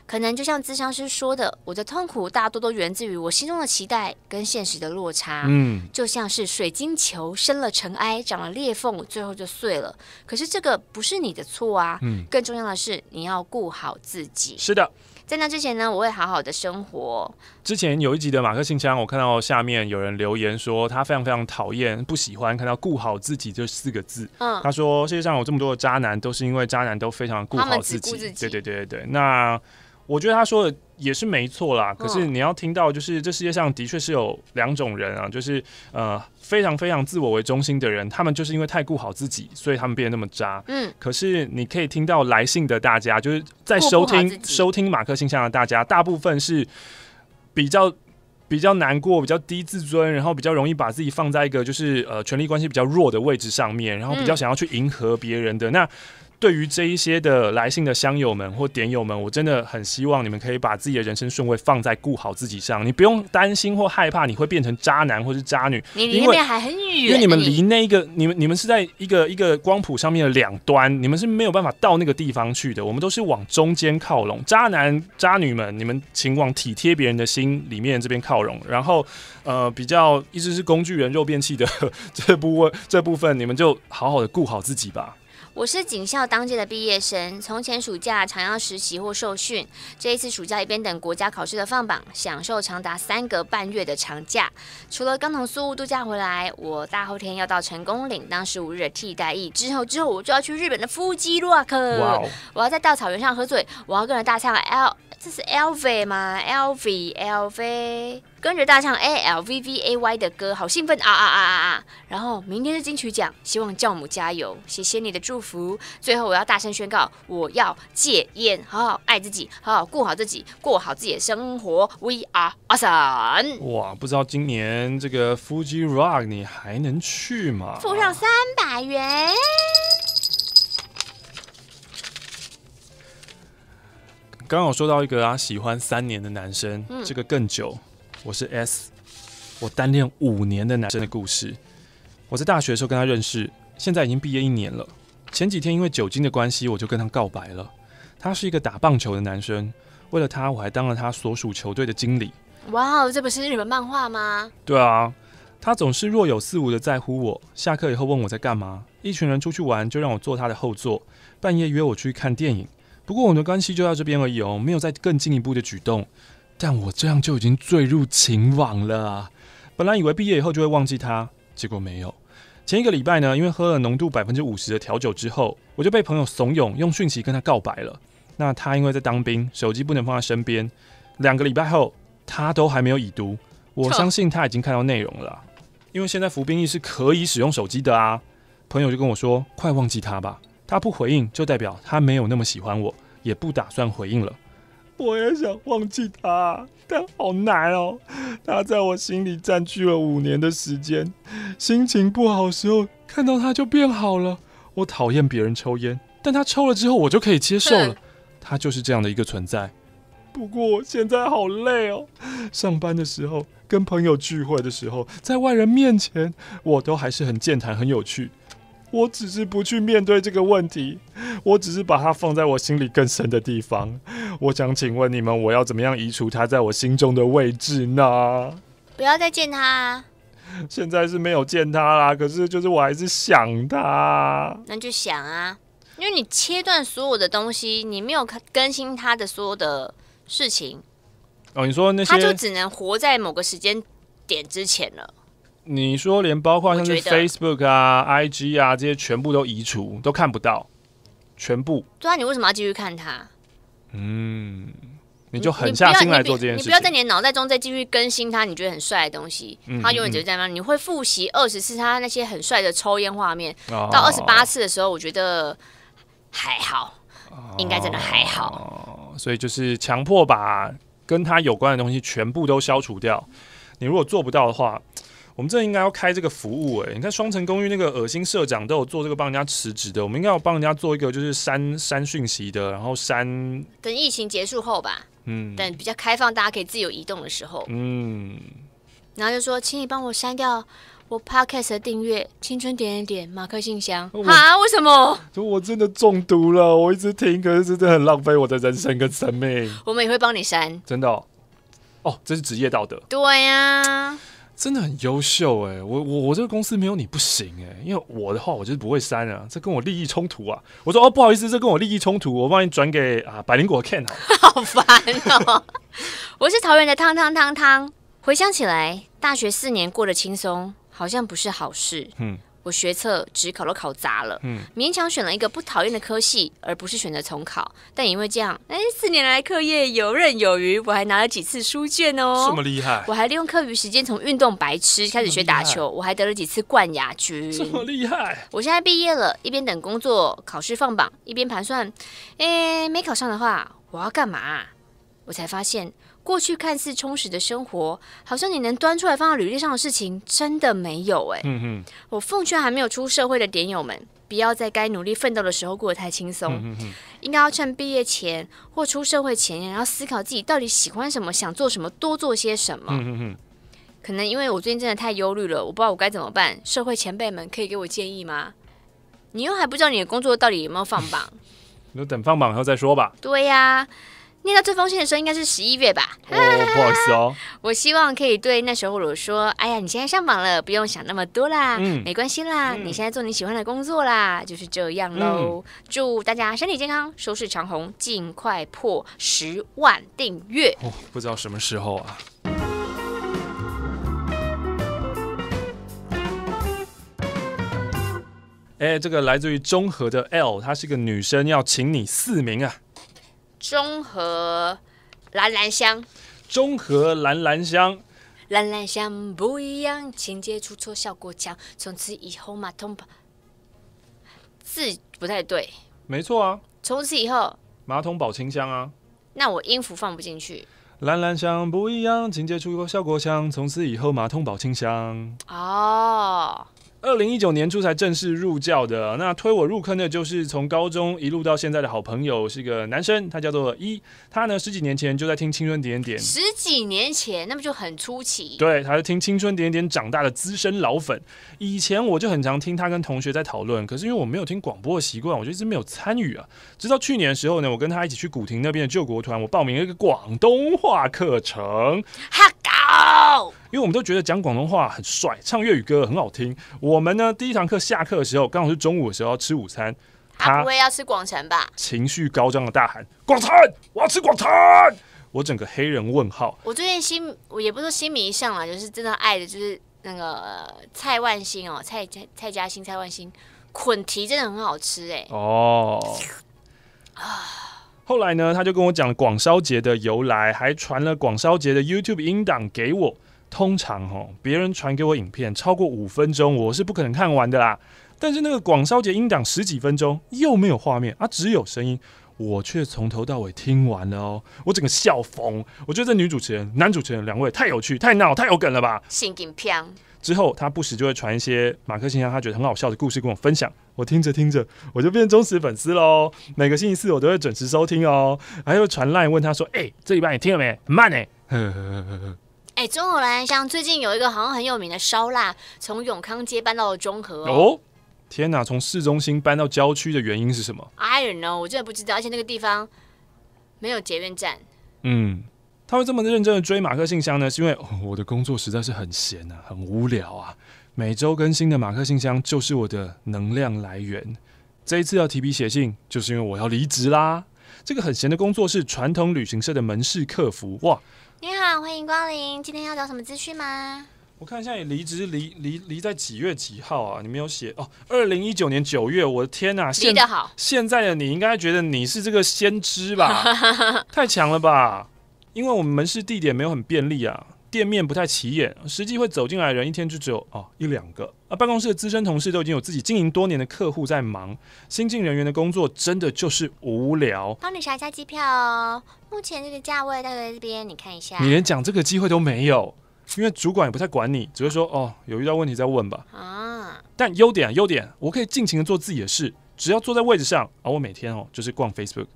可能就像智商师说的，我的痛苦大多都源自于我心中的期待跟现实的落差。嗯，就像是水晶球生了尘埃，长了裂缝，最后就碎了。可是这个不是你的错啊。嗯，更重要的是你要顾好自己。是的。在那之前呢，我会好好的生活。之前有一集的马克信箱，我看到下面有人留言说，他非常非常讨厌、不喜欢看到“顾好自己”这四个字。嗯，他说世界上有这么多的渣男，都是因为渣男都非常顾好自己。对对对对对。那我觉得他说的也是没错啦。可是你要听到，就是这世界上的确是有两种人啊，就是呃非常非常自我为中心的人，他们就是因为太顾好自己，所以他们变得那么渣。嗯。可是你可以听到来信的大家，就是在收听收听马克信箱的大家，大部分是比较。比较难过，比较低自尊，然后比较容易把自己放在一个就是呃权力关系比较弱的位置上面，然后比较想要去迎合别人的那。对于这一些的来信的乡友们或点友们，我真的很希望你们可以把自己的人生顺位放在顾好自己上。你不用担心或害怕你会变成渣男或是渣女，你离那边还很远。因为你们离那个你们你们是在一个一个光谱上面的两端，你们是没有办法到那个地方去的。我们都是往中间靠拢。渣男渣女们，你们请往体贴别人的心里面这边靠拢。然后呃，比较一直是工具人肉变器的 这部分这部分，你们就好好的顾好自己吧。我是警校当届的毕业生，从前暑假常要实习或受训，这一次暑假一边等国家考试的放榜，享受长达三个半月的长假。除了刚从苏屋度假回来，我大后天要到成功岭当十五日的替代役，之后之后我就要去日本的夫妻 rock，我要在稻草原上喝醉，我要跟着大唱 L，这是 L V 吗？L V L V。跟着大唱 A L V V A Y 的歌，好兴奋啊啊啊啊啊！然后明天是金曲奖，希望教母加油，谢谢你的祝福。最后我要大声宣告，我要戒烟，好好爱自己，好好顾好自己，过好自己的生活。We are awesome！哇，不知道今年这个 Fuji Rock 你还能去吗？付上三百元。刚刚我说到一个啊，喜欢三年的男生，这个更久。我是 S，我单恋五年的男生的故事。我在大学的时候跟他认识，现在已经毕业一年了。前几天因为酒精的关系，我就跟他告白了。他是一个打棒球的男生，为了他，我还当了他所属球队的经理。哇哦，这不是日本漫画吗？对啊，他总是若有似无的在乎我。下课以后问我在干嘛，一群人出去玩就让我坐他的后座，半夜约我去看电影。不过我们的关系就到这边而已哦，没有再更进一步的举动。但我这样就已经坠入情网了啊。本来以为毕业以后就会忘记他，结果没有。前一个礼拜呢，因为喝了浓度百分之五十的调酒之后，我就被朋友怂恿用讯息跟他告白了。那他因为在当兵，手机不能放在身边。两个礼拜后，他都还没有已读。我相信他已经看到内容了，因为现在服兵役是可以使用手机的啊。朋友就跟我说：“快忘记他吧，他不回应就代表他没有那么喜欢我，也不打算回应了。”我也想忘记他，但好难哦。他在我心里占据了五年的时间，心情不好时候看到他就变好了。我讨厌别人抽烟，但他抽了之后我就可以接受了。他就是这样的一个存在。不过现在好累哦，上班的时候、跟朋友聚会的时候，在外人面前，我都还是很健谈、很有趣。我只是不去面对这个问题，我只是把它放在我心里更深的地方。我想请问你们，我要怎么样移除它在我心中的位置呢？不要再见他。现在是没有见他啦，可是就是我还是想他。那就想啊，因为你切断所有的东西，你没有更新他的所有的事情。哦，你说那些，他就只能活在某个时间点之前了。你说连包括像是 Facebook 啊、IG 啊这些全部都移除，都看不到，全部。对啊，你为什么要继续看它？嗯，你就狠下心来做这件事。你不要在你的脑袋中再继续更新他你觉得很帅的东西，他永远只是在那。你会复习二十次他那些很帅的抽烟画面，到二十八次的时候，我觉得还好，应该真的还好。所以就是强迫把跟他有关的东西全部都消除掉。你如果做不到的话。我们这应该要开这个服务哎！你看双层公寓那个恶心社长都有做这个帮人家辞职的，我们应该要帮人家做一个就是删删讯息的，然后删。等疫情结束后吧，嗯，等比较开放，大家可以自由移动的时候，嗯，然后就说，请你帮我删掉我 podcast 的订阅，青春点点点马克信箱啊？为什么？我真的中毒了，我一直听，可是真的很浪费我的人生跟生命。我们也会帮你删，真的哦，这是职业道德。对呀。真的很优秀哎，我我我这个公司没有你不行哎，因为我的话我就是不会删啊，这跟我利益冲突啊。我说哦不好意思，这跟我利益冲突，我帮你转给啊百灵果 Ken 好 烦哦。我是桃园的汤汤汤汤，回想起来，大学四年过得轻松，好像不是好事。嗯，我学测只考都考砸了，嗯，勉强选了一个不讨厌的科系，而不是选择重考。但因为这样，哎，四年来课业游刃有余，我还拿了几次书卷哦，这么厉害！我还利用课余时间从运动白痴开始学打球，我还得了几次冠亚军，这么厉害！我现在毕业了，一边等工作考试放榜，一边盘算，哎，没考上的话，我要干嘛？我才发现。过去看似充实的生活，好像你能端出来放到履历上的事情，真的没有哎。嗯哼，我奉劝还没有出社会的点友们，不要在该努力奋斗的时候过得太轻松。嗯哼，应该要趁毕业前或出社会前，然后思考自己到底喜欢什么，想做什么，多做些什么。嗯哼可能因为我最近真的太忧虑了，我不知道我该怎么办。社会前辈们可以给我建议吗？你又还不知道你的工作到底有没有放榜？那等放榜后再说吧。对呀。念到这封信的时候，应该是十一月吧？哦，不好意思哦。我希望可以对那时候我说：“哎呀，你现在上榜了，不用想那么多啦，嗯，没关系啦，你现在做你喜欢的工作啦，就是这样喽。”祝大家身体健康，收视长虹，尽快破十万订阅。哦，不知道什么时候啊？哎，这个来自于中和的 L，她是个女生，要请你四名啊。中和蓝兰香，中和蓝兰香，蓝兰香不一样，情节出错效果强，从此以后马桶跑字不太对，没错啊，从此以后马桶保清香啊，那我音符放不进去，蓝兰香不一样，情节出错效果强，从此以后马桶保清香，哦。二零一九年初才正式入教的，那推我入坑的就是从高中一路到现在的好朋友，是个男生，他叫做一，他呢十几年前就在听青春点点，十几年前那不就很出奇？对，他是听青春点点长大的资深老粉。以前我就很常听他跟同学在讨论，可是因为我没有听广播的习惯，我就一直没有参与啊。直到去年的时候呢，我跟他一起去古亭那边的救国团，我报名了一个广东话课程。哈高。因为我们都觉得讲广东话很帅，唱粤语歌很好听。我们呢，第一堂课下课的时候，刚好是中午的时候要吃午餐。他不会要吃广城吧？情绪高涨的大喊：“广城，我要吃广城！”我整个黑人问号。我最近心，我也不是心迷上了，就是真的爱的，就是那个蔡万兴哦，蔡蔡蔡嘉欣、蔡万兴捆蹄真的很好吃哎。哦。啊。后来呢，他就跟我讲广烧节的由来，还传了广烧节的 YouTube 音档给我。通常哦，别人传给我影片超过五分钟，我是不可能看完的啦。但是那个广烧节音档十几分钟，又没有画面啊，只有声音，我却从头到尾听完了哦。我整个笑疯，我觉得这女主持人、男主持人两位太有趣、太闹、太有梗了吧。心境飘。之后他不时就会传一些马克信箱，他觉得很好笑的故事跟我分享。我听着听着，我就变忠实粉丝喽。每个星期四我都会准时收听哦。还会传赖问他说：“哎，这礼拜你听了没？很慢呢。” 哎，中和兰香最近有一个好像很有名的烧腊，从永康街搬到了中和哦。天哪，从市中心搬到郊区的原因是什么？I don't know，我真的不知道。而且那个地方没有捷运站。嗯，他会这么认真的追马克信箱呢？是因为我的工作实在是很闲啊，很无聊啊。每周更新的马克信箱就是我的能量来源。这一次要提笔写信，就是因为我要离职啦。这个很闲的工作是传统旅行社的门市客服哇。你好，欢迎光临。今天要找什么资讯吗？我看一下，你离职离离离在几月几号啊？你没有写哦，二零一九年九月。我的天呐，离得好。现在的你应该觉得你是这个先知吧？太强了吧？因为我们门市地点没有很便利啊。店面不太起眼，实际会走进来的人一天就只有哦一两个。啊，办公室的资深同事都已经有自己经营多年的客户在忙，新进人员的工作真的就是无聊。帮你查一下机票哦，目前这个价位大概在这边，你看一下。你连讲这个机会都没有，因为主管也不太管你，只会说哦有遇到问题再问吧。啊，但优点优点，我可以尽情的做自己的事，只要坐在位置上，而我每天哦就是逛 Facebook、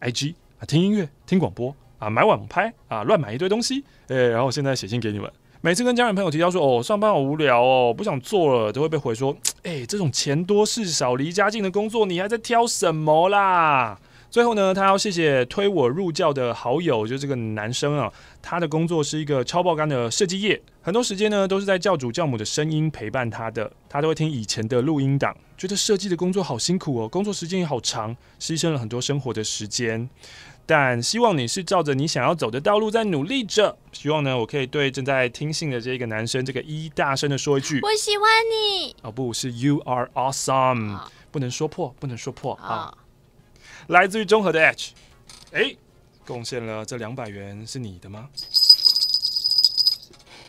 IG 啊，听音乐、听广播。啊，买网拍啊，乱买一堆东西，哎，然后现在写信给你们。每次跟家人朋友提到说，哦，上班好无聊哦，不想做了，都会被回说，哎，这种钱多事少、离家近的工作，你还在挑什么啦？最后呢，他要谢谢推我入教的好友，就这个男生啊，他的工作是一个超爆肝的设计业，很多时间呢都是在教主教母的声音陪伴他的，他都会听以前的录音档，觉得设计的工作好辛苦哦，工作时间也好长，牺牲了很多生活的时间。但希望你是照着你想要走的道路在努力着。希望呢，我可以对正在听信的这个男生，这个一大声的说一句：我喜欢你。哦，不是 You are awesome，不能说破，不能说破啊。来自于综合的 H，哎，贡献了这两百元是你的吗？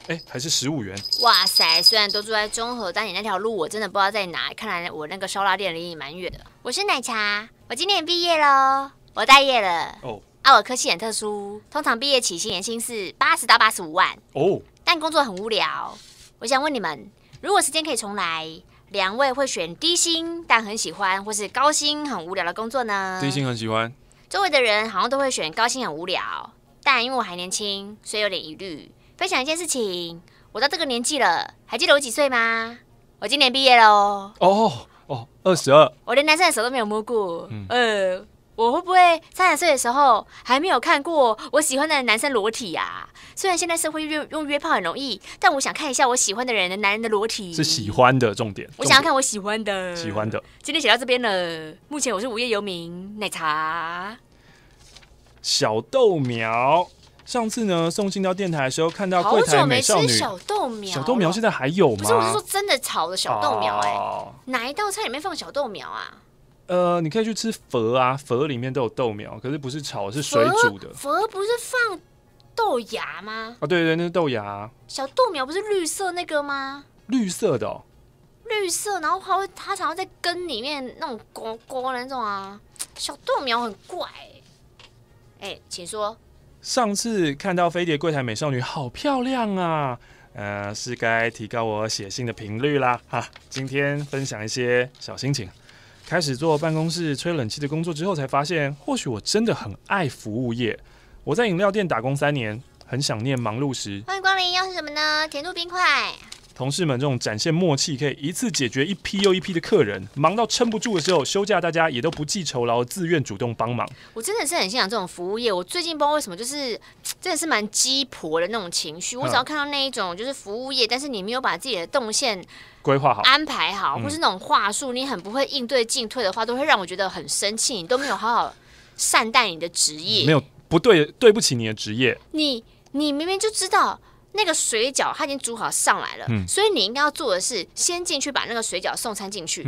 哎，还是十五元。哇塞，虽然都住在中和，但你那条路我真的不知道在哪。看来我那个烧腊店离你蛮远的。我是奶茶，我今年毕业喽，我待业了。哦，啊，我科系很特殊，通常毕业起薪年薪是八十到八十五万。哦，但工作很无聊。我想问你们，如果时间可以重来，两位会选低薪但很喜欢，或是高薪很无聊的工作呢？低薪很喜欢。周围的人好像都会选高薪很无聊，但因为我还年轻，所以有点疑虑。分享一件事情，我到这个年纪了，还记得我几岁吗？我今年毕业喽。哦哦，二十二。我连男生的手都没有摸过。嗯。呃，我会不会三十岁的时候还没有看过我喜欢的男生裸体呀？虽然现在社会约用约炮很容易，但我想看一下我喜欢的人的男人的裸体。是喜欢的重点。我想要看我喜欢的。喜欢的。今天写到这边了。目前我是无业游民，奶茶。小豆苗。上次呢，送信到电台的时候，看到柜台美少女小豆苗，小豆苗现在还有吗？不是，我是说真的炒的小豆苗哎，哪一道菜里面放小豆苗啊？呃，你可以去吃佛啊，佛里面都有豆苗，可是不是炒，是水煮的。佛不是放豆芽吗？啊，对对，那是豆芽。小豆苗不是绿色那个吗？绿色的，绿色，然后它会，它常常在根里面那种勾勾的那种啊。小豆苗很怪，哎，请说。上次看到飞碟柜台美少女好漂亮啊，呃，是该提高我写信的频率啦哈。今天分享一些小心情。开始做办公室吹冷气的工作之后，才发现或许我真的很爱服务业。我在饮料店打工三年，很想念忙碌时。欢迎光临，要是什么呢？甜度冰块。同事们这种展现默契，可以一次解决一批又一批的客人，忙到撑不住的时候，休假大家也都不计酬劳，自愿主动帮忙。我真的是很欣赏这种服务业。我最近不知道为什么，就是真的是蛮鸡婆的那种情绪。我只要看到那一种就是服务业，但是你没有把自己的动线规划好、安排好，或是那种话术你很不会应对进退的话，都会让我觉得很生气。你都没有好好善待你的职业，没有不对，对不起你的职业。你你明明就知道。那个水饺它已经煮好上来了，所以你应该要做的是先进去把那个水饺送餐进去。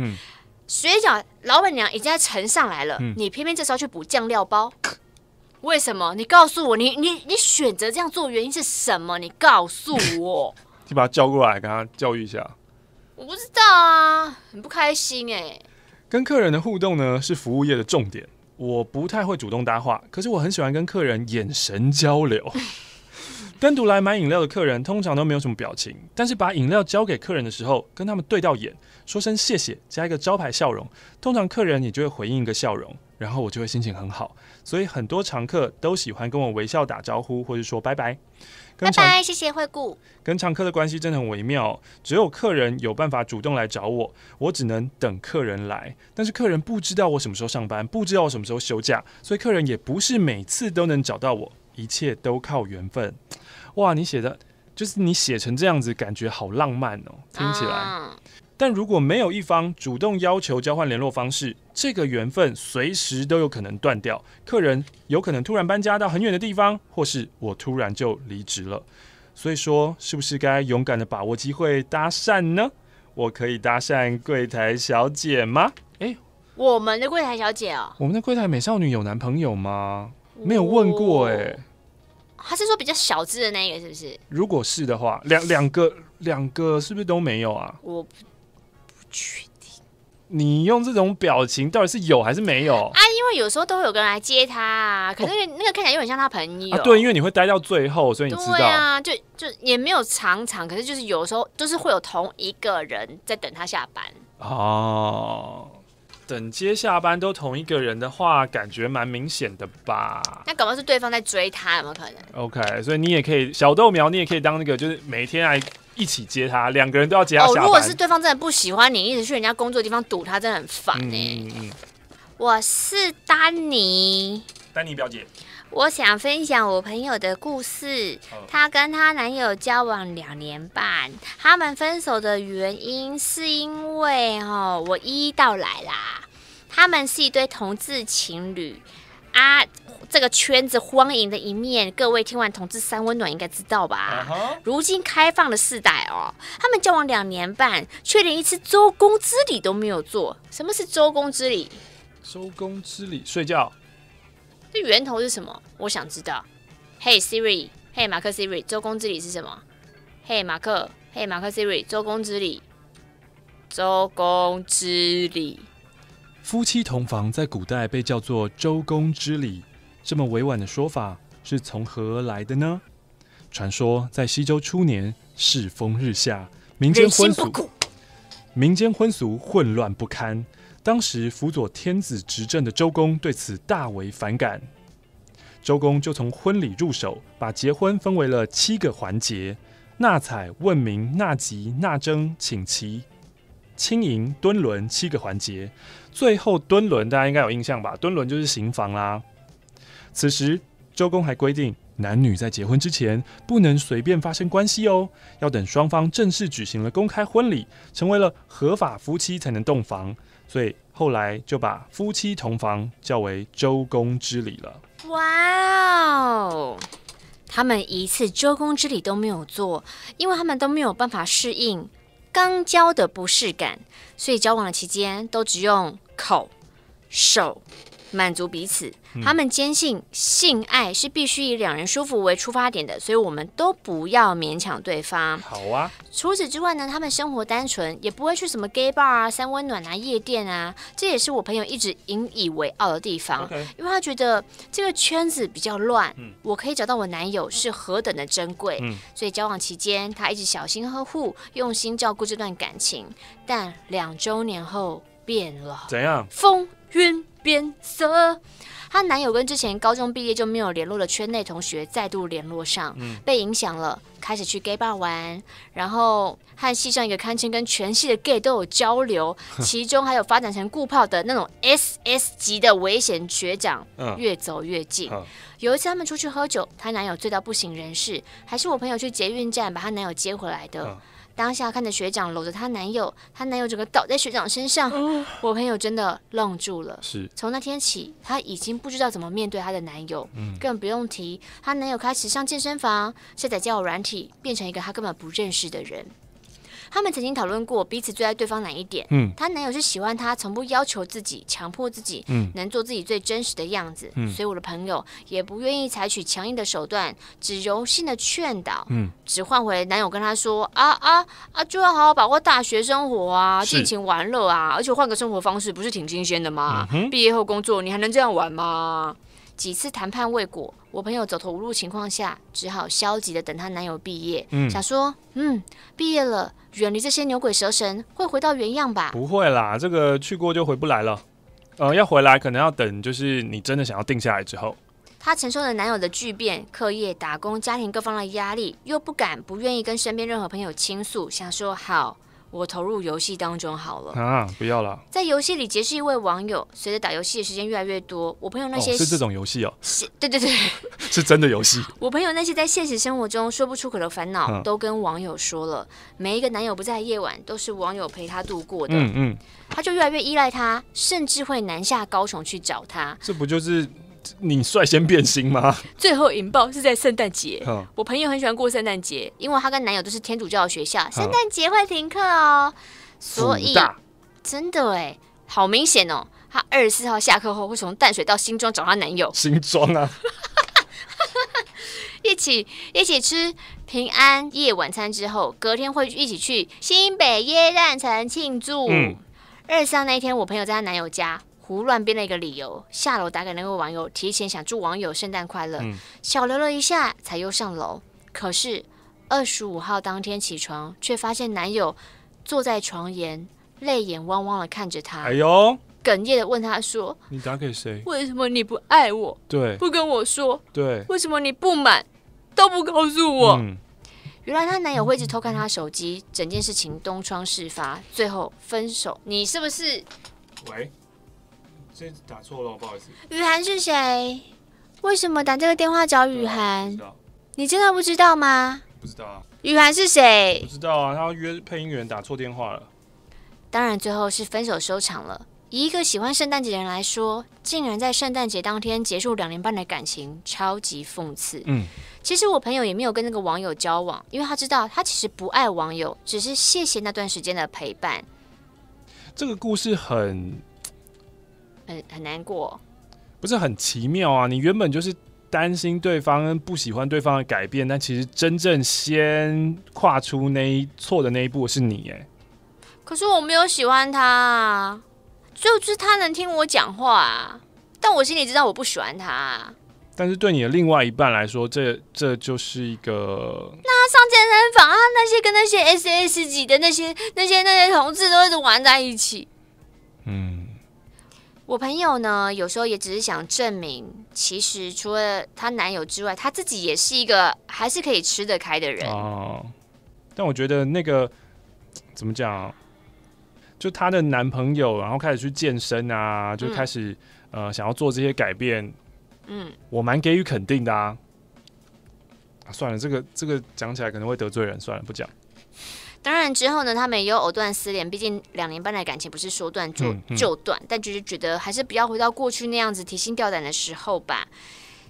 水饺老板娘已经在盛上来了，你偏偏这时候去补酱料包，为什么？你告诉我，你你你选择这样做原因是什么？你告诉我。你把他叫过来，跟他教育一下。我不知道啊，很不开心哎。跟客人的互动呢，是服务业的重点。我不太会主动搭话，可是我很喜欢跟客人眼神交流。单独来买饮料的客人通常都没有什么表情，但是把饮料交给客人的时候，跟他们对到眼，说声谢谢，加一个招牌笑容，通常客人也就会回应一个笑容，然后我就会心情很好。所以很多常客都喜欢跟我微笑打招呼，或者说拜拜。拜拜，谢谢惠顾。跟常客的关系真的很微妙，只有客人有办法主动来找我，我只能等客人来。但是客人不知道我什么时候上班，不知道我什么时候休假，所以客人也不是每次都能找到我，一切都靠缘分。哇，你写的，就是你写成这样子，感觉好浪漫哦，听起来。但如果没有一方主动要求交换联络方式，这个缘分随时都有可能断掉。客人有可能突然搬家到很远的地方，或是我突然就离职了。所以说，是不是该勇敢的把握机会搭讪呢？我可以搭讪柜台小姐吗？诶，我们的柜台小姐哦，我们的柜台美少女有男朋友吗？没有问过诶。他是说比较小只的那个是不是？如果是的话，两两个两个是不是都没有啊？我确定。你用这种表情到底是有还是没有啊？因为有时候都会有个人来接他啊，可是那个看起来又很像他朋友。对，因为你会待到最后，所以你知道啊，就就也没有常常，可是就是有时候就是会有同一个人在等他下班哦。等接下班都同一个人的话，感觉蛮明显的吧？那搞不好是对方在追他，有没有可能？OK，所以你也可以小豆苗，你也可以当那个，就是每天来一起接他，两个人都要接他下班。如果是对方真的不喜欢你，一直去人家工作的地方堵他，真的很烦哎。我是丹尼，丹尼表姐。我想分享我朋友的故事。她跟她男友交往两年半，他们分手的原因是因为哦，我一一道来啦。他们是一对同志情侣，啊，这个圈子荒淫的一面，各位听完《同志三温暖》应该知道吧？如今开放的世代哦，他们交往两年半，却连一次周公之礼都没有做。什么是周公之礼？周公之礼，睡觉。这源头是什么？我想知道。Hey Siri，嘿马克 Siri，周公之礼是什么？嘿马克，嘿马克 Siri，周公之礼。周公之礼。夫妻同房在古代被叫做周公之礼，这么委婉的说法是从何而来的呢？传说在西周初年，世风日下，民间婚俗，民间婚俗混乱不堪。当时辅佐天子执政的周公对此大为反感，周公就从婚礼入手，把结婚分为了七个环节：纳采、问名、纳吉、纳征、请期、轻盈、敦伦七个环节。最后敦伦大家应该有印象吧？敦伦就是行房啦。此时周公还规定，男女在结婚之前不能随便发生关系哦，要等双方正式举行了公开婚礼，成为了合法夫妻才能洞房。所以后来就把夫妻同房叫为周公之礼了。哇哦，他们一次周公之礼都没有做，因为他们都没有办法适应刚交的不适感，所以交往的期间都只用口、手满足彼此。他们坚信性爱是必须以两人舒服为出发点的，所以我们都不要勉强对方。好啊。除此之外呢，他们生活单纯，也不会去什么 gay bar 啊、三温暖啊、夜店啊。这也是我朋友一直引以为傲的地方，因为他觉得这个圈子比较乱。我可以找到我男友是何等的珍贵。所以交往期间，他一直小心呵护，用心照顾这段感情。但两周年后变了，怎样？风云变色。她男友跟之前高中毕业就没有联络的圈内同学再度联络上，被影响了，开始去 gay bar 玩，然后和系上一个堪称跟全系的 gay 都有交流，其中还有发展成固炮的那种 SS 级的危险学长，越走越近。有一次他们出去喝酒，她男友醉到不省人事，还是我朋友去捷运站把她男友接回来的。当下看着学长搂着她男友，她男友整个倒在学长身上，我朋友真的愣住了。是，从那天起，她已经不知道怎么面对她的男友，更不用提她男友开始上健身房、下载交友软体，变成一个她根本不认识的人。他们曾经讨论过彼此最爱对方哪一点。嗯，她男友是喜欢她从不要求自己、强迫自己，嗯，能做自己最真实的样子。嗯，所以我的朋友也不愿意采取强硬的手段，只柔性的劝导。嗯，只换回男友跟她说：“啊啊啊，就要好好把握大学生活啊，尽情玩乐啊，而且换个生活方式不是挺新鲜的吗？毕业后工作你还能这样玩吗？”几次谈判未果，我朋友走投无路情况下，只好消极的等她男友毕业。嗯，想说，嗯，毕业了，远离这些牛鬼蛇神，会回到原样吧？不会啦，这个去过就回不来了。呃，要回来可能要等，就是你真的想要定下来之后。她承受了男友的巨变，课业、打工、家庭各方的压力，又不敢、不愿意跟身边任何朋友倾诉，想说好。我投入游戏当中好了啊！不要了，在游戏里结识一位网友。随着打游戏的时间越来越多，我朋友那些是这种游戏哦，是对对对，是真的游戏。我朋友那些在现实生活中说不出口的烦恼，都跟网友说了。每一个男友不在夜晚，都是网友陪他度过的。嗯嗯，他就越来越依赖他，甚至会南下高雄去找他。这不就是？你率先变心吗？最后引爆是在圣诞节。我朋友很喜欢过圣诞节，因为她跟男友都是天主教的学校，圣诞节会停课哦。所以真的哎，好明显哦。她二十四号下课后会从淡水到新庄找她男友。新庄啊，一起一起吃平安夜晚餐之后，隔天会一起去新北耶诞城庆祝。二十四号那一天，我朋友在她男友家。胡乱编了一个理由，下楼打给那位网友，提前想祝网友圣诞快乐。小聊了一下，才又上楼。可是二十五号当天起床，却发现男友坐在床沿，泪眼汪汪的看着他。哎呦！哽咽的问他说：“你打给谁？为什么你不爱我？对，不跟我说？对，为什么你不满都不告诉我？”原来她男友会一直偷看她手机，整件事情东窗事发，最后分手。你是不是？喂。这打错了，不好意思。雨涵是谁？为什么打这个电话找雨涵？你真的不知道吗？不知道啊。雨涵是谁？不知道啊，他要约配音员，打错电话了。当然，最后是分手收场了。以一个喜欢圣诞节的人来说，竟然在圣诞节当天结束两年半的感情，超级讽刺。嗯，其实我朋友也没有跟那个网友交往，因为他知道他其实不爱网友，只是谢谢那段时间的陪伴。这个故事很很很难过，不是很奇妙啊？你原本就是担心对方不喜欢对方的改变，但其实真正先跨出那一错的那一步是你，哎。可是我没有喜欢他啊。就是他能听我讲话啊，但我心里知道我不喜欢他。啊但是对你的另外一半来说，这这就是一个……那上健身房啊，那些跟那些 S S 级的那些那些那些同志都一直玩在一起。嗯，我朋友呢，有时候也只是想证明，其实除了她男友之外，她自己也是一个还是可以吃得开的人。哦，但我觉得那个怎么讲？就她的男朋友，然后开始去健身啊，就开始呃想要做这些改变。嗯，我蛮给予肯定的啊。算了，这个这个讲起来可能会得罪人，算了，不讲。当然之后呢，他们也有藕断丝连，毕竟两年半的感情不是说断就就断，但就是觉得还是不要回到过去那样子提心吊胆的时候吧。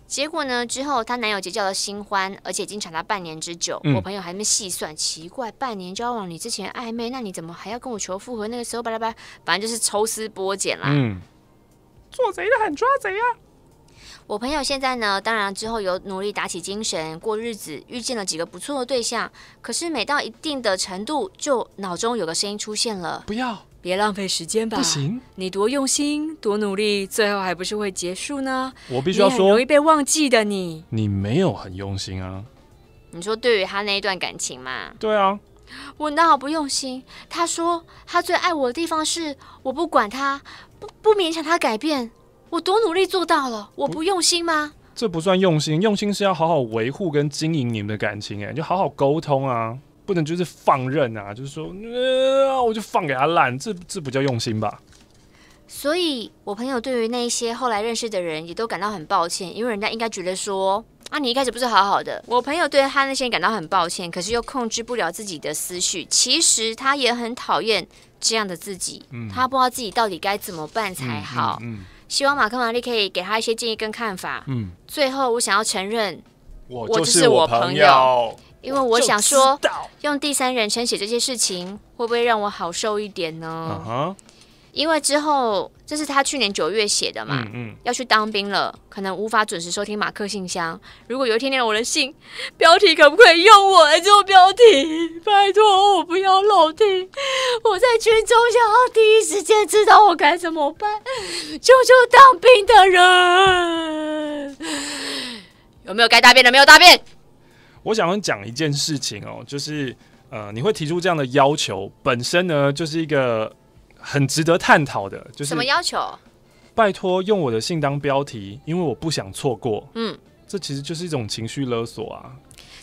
结果呢？之后她男友结交了新欢，而且已经长达半年之久。我朋友还没细算，奇怪，半年交往，你之前暧昧，那你怎么还要跟我求复合？那个时候巴拉巴拉，反正就是抽丝剥茧啦。嗯，做贼的喊抓贼啊！我朋友现在呢，当然之后有努力打起精神过日子，遇见了几个不错的对象。可是每到一定的程度，就脑中有个声音出现了：不要。别浪费时间吧！不行，你多用心，多努力，最后还不是会结束呢？我必须要说，容易被忘记的你，你没有很用心啊！你说对于他那一段感情嘛？对啊，我那好不用心。他说他最爱我的地方是我不管他，不不勉强他改变，我多努力做到了，我不用心吗？这不算用心，用心是要好好维护跟经营你们的感情，哎，就好好沟通啊。不能就是放任啊，就是说，呃，我就放给他烂，这这不叫用心吧？所以，我朋友对于那一些后来认识的人，也都感到很抱歉，因为人家应该觉得说，啊，你一开始不是好好的。我朋友对他那些人感到很抱歉，可是又控制不了自己的思绪。其实他也很讨厌这样的自己，他不知道自己到底该怎么办才好。嗯，希望马克玛丽可以给他一些建议跟看法。嗯，最后我想要承认，我就是我朋友。因为我想说，用第三人称写这些事情，会不会让我好受一点呢？因为之后这是他去年九月写的嘛，要去当兵了，可能无法准时收听马克信箱。如果有一天念了我的信，标题可不可以用我来做标题？拜托，我不要漏听。我在军中想要第一时间知道我该怎么办，救救当兵的人。有没有该大便的？没有大便。我想讲一件事情哦，就是呃，你会提出这样的要求，本身呢就是一个很值得探讨的，就是什么要求？拜托用我的信当标题，因为我不想错过。嗯，这其实就是一种情绪勒索啊。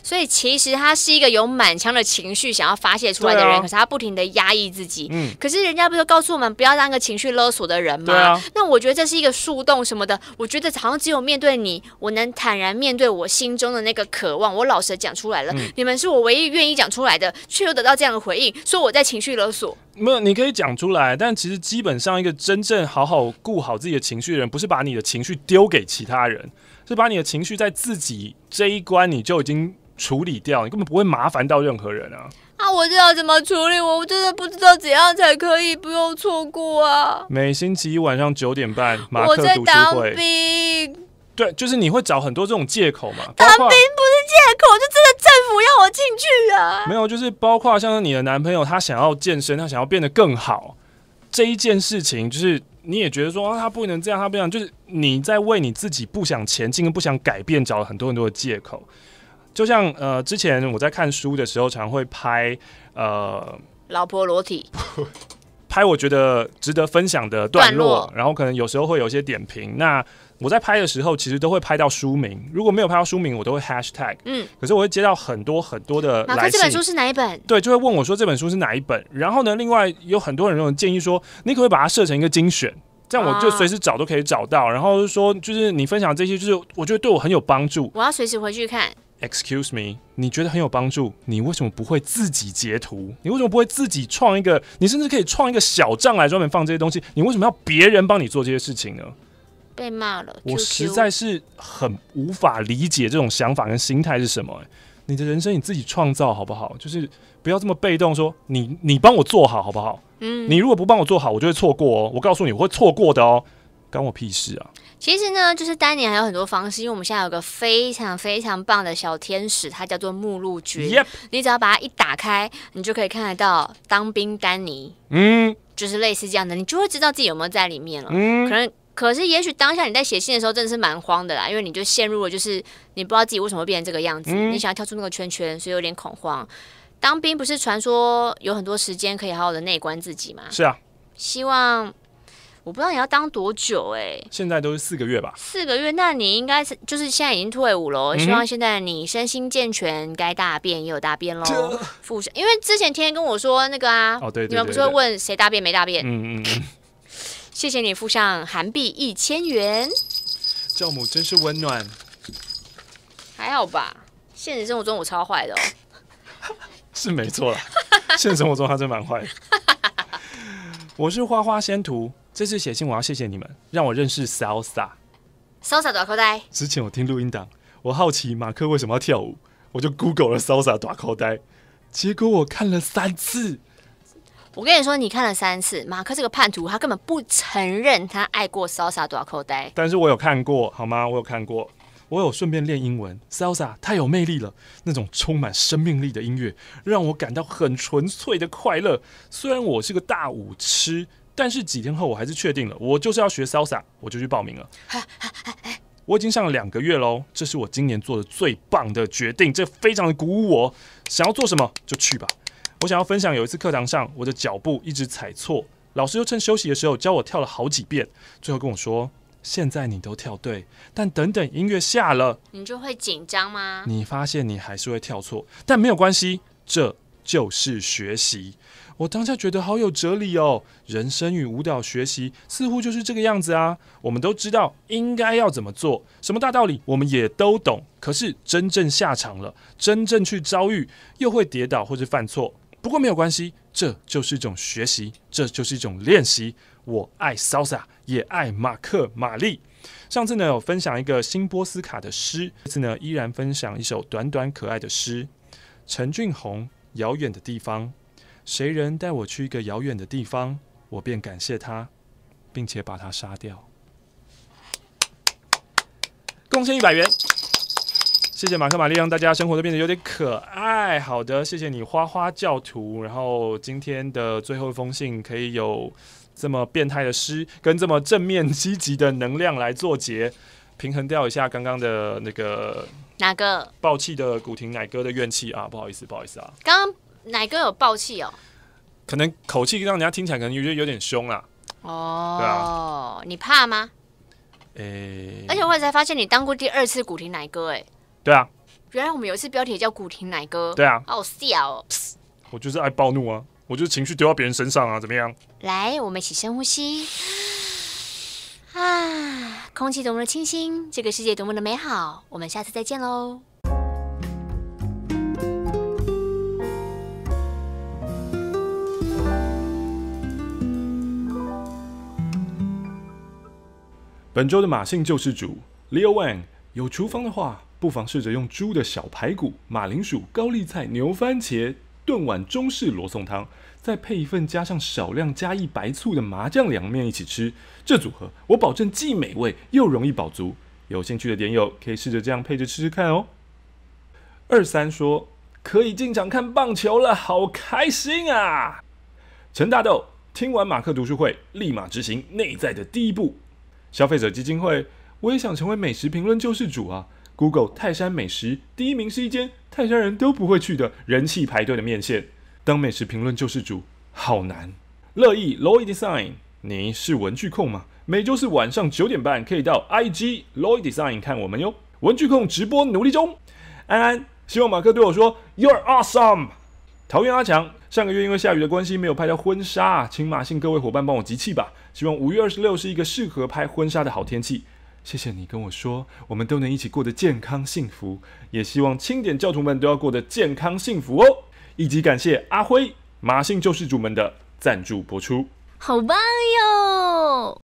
所以其实他是一个有满腔的情绪想要发泄出来的人，可是他不停的压抑自己。嗯，可是人家不是告诉我们不要当个情绪勒索的人吗？对啊。那我觉得这是一个树洞什么的，我觉得好像只有面对你，我能坦然面对我心中的那个渴望，我老实讲出来了。你们是我唯一愿意讲出来的，却又得到这样的回应，说我在情绪勒索。没有，你可以讲出来，但其实基本上一个真正好好顾好自己的情绪的人，不是把你的情绪丢给其他人，是把你的情绪在自己这一关你就已经。处理掉，你根本不会麻烦到任何人啊！啊，我知道怎么处理，我我真的不知道怎样才可以不用错过啊！每星期一晚上九点半，马克读书会。对，就是你会找很多这种借口嘛？当兵不是借口，就真的政府要我进去啊！没有，就是包括像你的男朋友，他想要健身，他想要变得更好这一件事情，就是你也觉得说啊，他不能这样，他不想，就是你在为你自己不想前进、不想改变找了很多很多的借口。就像呃，之前我在看书的时候，常会拍呃，老婆裸体，拍我觉得值得分享的段落，然后可能有时候会有一些点评。那我在拍的时候，其实都会拍到书名，如果没有拍到书名，我都会 hashtag。嗯，可是我会接到很多很多的来信，这本书是哪一本？对，就会问我说这本书是哪一本。然后呢，另外有很多人有建议说，你可不可以把它设成一个精选，这样我就随时找都可以找到。然后说，就是你分享这些，就是我觉得对我很有帮助。我要随时回去看。Excuse me，你觉得很有帮助，你为什么不会自己截图？你为什么不会自己创一个？你甚至可以创一个小账来专门放这些东西。你为什么要别人帮你做这些事情呢？被骂了，我实在是很无法理解这种想法跟心态是什么。你的人生你自己创造好不好？就是不要这么被动，说你你帮我做好好不好？嗯，你如果不帮我做好，我就会错过哦。我告诉你，我会错过的哦，关我屁事啊！其实呢，就是丹尼还有很多方式，因为我们现在有个非常非常棒的小天使，它叫做目录君。你只要把它一打开，你就可以看得到当兵丹尼。嗯，就是类似这样的，你就会知道自己有没有在里面了。嗯，可能。可是，也许当下你在写信的时候，真的是蛮慌的啦，因为你就陷入了，就是你不知道自己为什么会变成这个样子，你想要跳出那个圈圈，所以有点恐慌。当兵不是传说有很多时间可以好好的内观自己吗？是啊。希望我不知道你要当多久哎。现在都是四个月吧。四个月，那你应该是就是现在已经退伍了。希望现在你身心健全，该大便也有大便喽。附身，因为之前天天跟我说那个啊，哦对，你们不是会问谁大便没大便？嗯嗯嗯。谢谢你付上韩币一千元，教母真是温暖。还好吧，现实生活中我超坏的哦。是没错啦，现实生活中他真蛮坏的。我是花花仙徒，这次写信我要谢谢你们，让我认识 Salsa。Salsa 短口袋。之前我听录音档，我好奇马克为什么要跳舞，我就 Google 了 Salsa 短口袋，结果我看了三次。我跟你说，你看了三次，马克这个叛徒，他根本不承认他爱过 Salsa 短口袋。但是我有看过，好吗？我有看过，我有顺便练英文。Salsa 太有魅力了，那种充满生命力的音乐，让我感到很纯粹的快乐。虽然我是个大舞痴，但是几天后我还是确定了，我就是要学 Salsa，我就去报名了。我已经上了两个月喽，这是我今年做的最棒的决定，这非常的鼓舞我。想要做什么就去吧。我想要分享，有一次课堂上，我的脚步一直踩错，老师又趁休息的时候教我跳了好几遍，最后跟我说：“现在你都跳对，但等等音乐下了，你就会紧张吗？”你发现你还是会跳错，但没有关系，这就是学习。我当下觉得好有哲理哦，人生与舞蹈学习似乎就是这个样子啊。我们都知道应该要怎么做，什么大道理我们也都懂，可是真正下场了，真正去遭遇，又会跌倒或者犯错。不过没有关系，这就是一种学习，这就是一种练习。我爱 salsa，也爱马克玛丽。上次呢有分享一个新波斯卡的诗，这次呢依然分享一首短短可爱的诗。陈俊宏，遥远的地方，谁人带我去一个遥远的地方，我便感谢他，并且把他杀掉。贡献一百元。谢谢马克玛丽，让大家生活都变得有点可爱。好的，谢谢你花花教徒。然后今天的最后一封信可以有这么变态的诗，跟这么正面积极的能量来做结，平衡掉一下刚刚的那个哪个暴气的古亭奶哥的怨气啊！不好意思，不好意思啊。刚刚奶哥有暴气哦，可能口气让人家听起来可能有点有点凶啊。哦，对啊，你怕吗？诶，而且我才发现你当过第二次古亭奶哥，哎。对啊，原来我们有一次标题叫古亭奶哥。对啊，好笑哦。我就是爱暴怒啊，我就是情绪丢到别人身上啊，怎么样？来，我们一起深呼吸。啊，空气多么的清新，这个世界多么的美好。我们下次再见喽。本周的马姓救世主 Leo Wang。有厨房的话，不妨试着用猪的小排骨、马铃薯、高丽菜、牛番茄炖碗中式罗宋汤，再配一份加上少量加一白醋的麻酱凉面一起吃。这组合我保证既美味又容易饱足。有兴趣的点友可以试着这样配着吃吃看哦。二三说可以进场看棒球了，好开心啊！陈大豆听完马克读书会，立马执行内在的第一步。消费者基金会。我也想成为美食评论救世主啊！Google 泰山美食第一名是一间泰山人都不会去的人气排队的面线。当美食评论救世主好难。乐意 Lloyd Design，你是文具控吗？每周四晚上九点半可以到 IG Lloyd Design 看我们哟。文具控直播努力中。安安，希望马克对我说 You're awesome。桃园阿强，上个月因为下雨的关系没有拍到婚纱，请马信各位伙伴帮我集气吧。希望五月二十六是一个适合拍婚纱的好天气。谢谢你跟我说，我们都能一起过得健康幸福，也希望清点教徒们都要过得健康幸福哦。以及感谢阿辉马姓救世主们的赞助播出。好棒哟